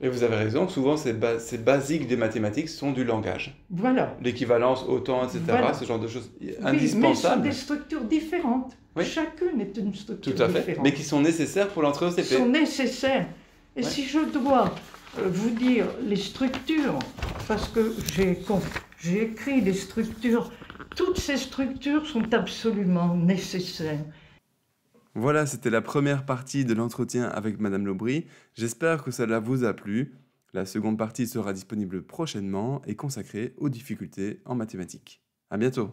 Et vous avez raison, souvent ces, ba- ces basiques des mathématiques sont du langage. Voilà. L'équivalence, autant, etc. Voilà. Ce genre de choses Oui, mais ce sont indispensables. des structures différentes. Oui. Chacune est une structure Tout à fait. différente. Mais qui sont nécessaires pour l'entrée au CP. sont nécessaires. Et Ouais. si je dois euh, vous dire les structures, parce que j'ai j'ai écrit les structures, toutes ces structures sont absolument nécessaires. Voilà, c'était la première partie de l'entretien avec Madame Laubry. J'espère que cela vous a plu. La seconde partie sera disponible prochainement et consacrée aux difficultés en mathématiques. À bientôt.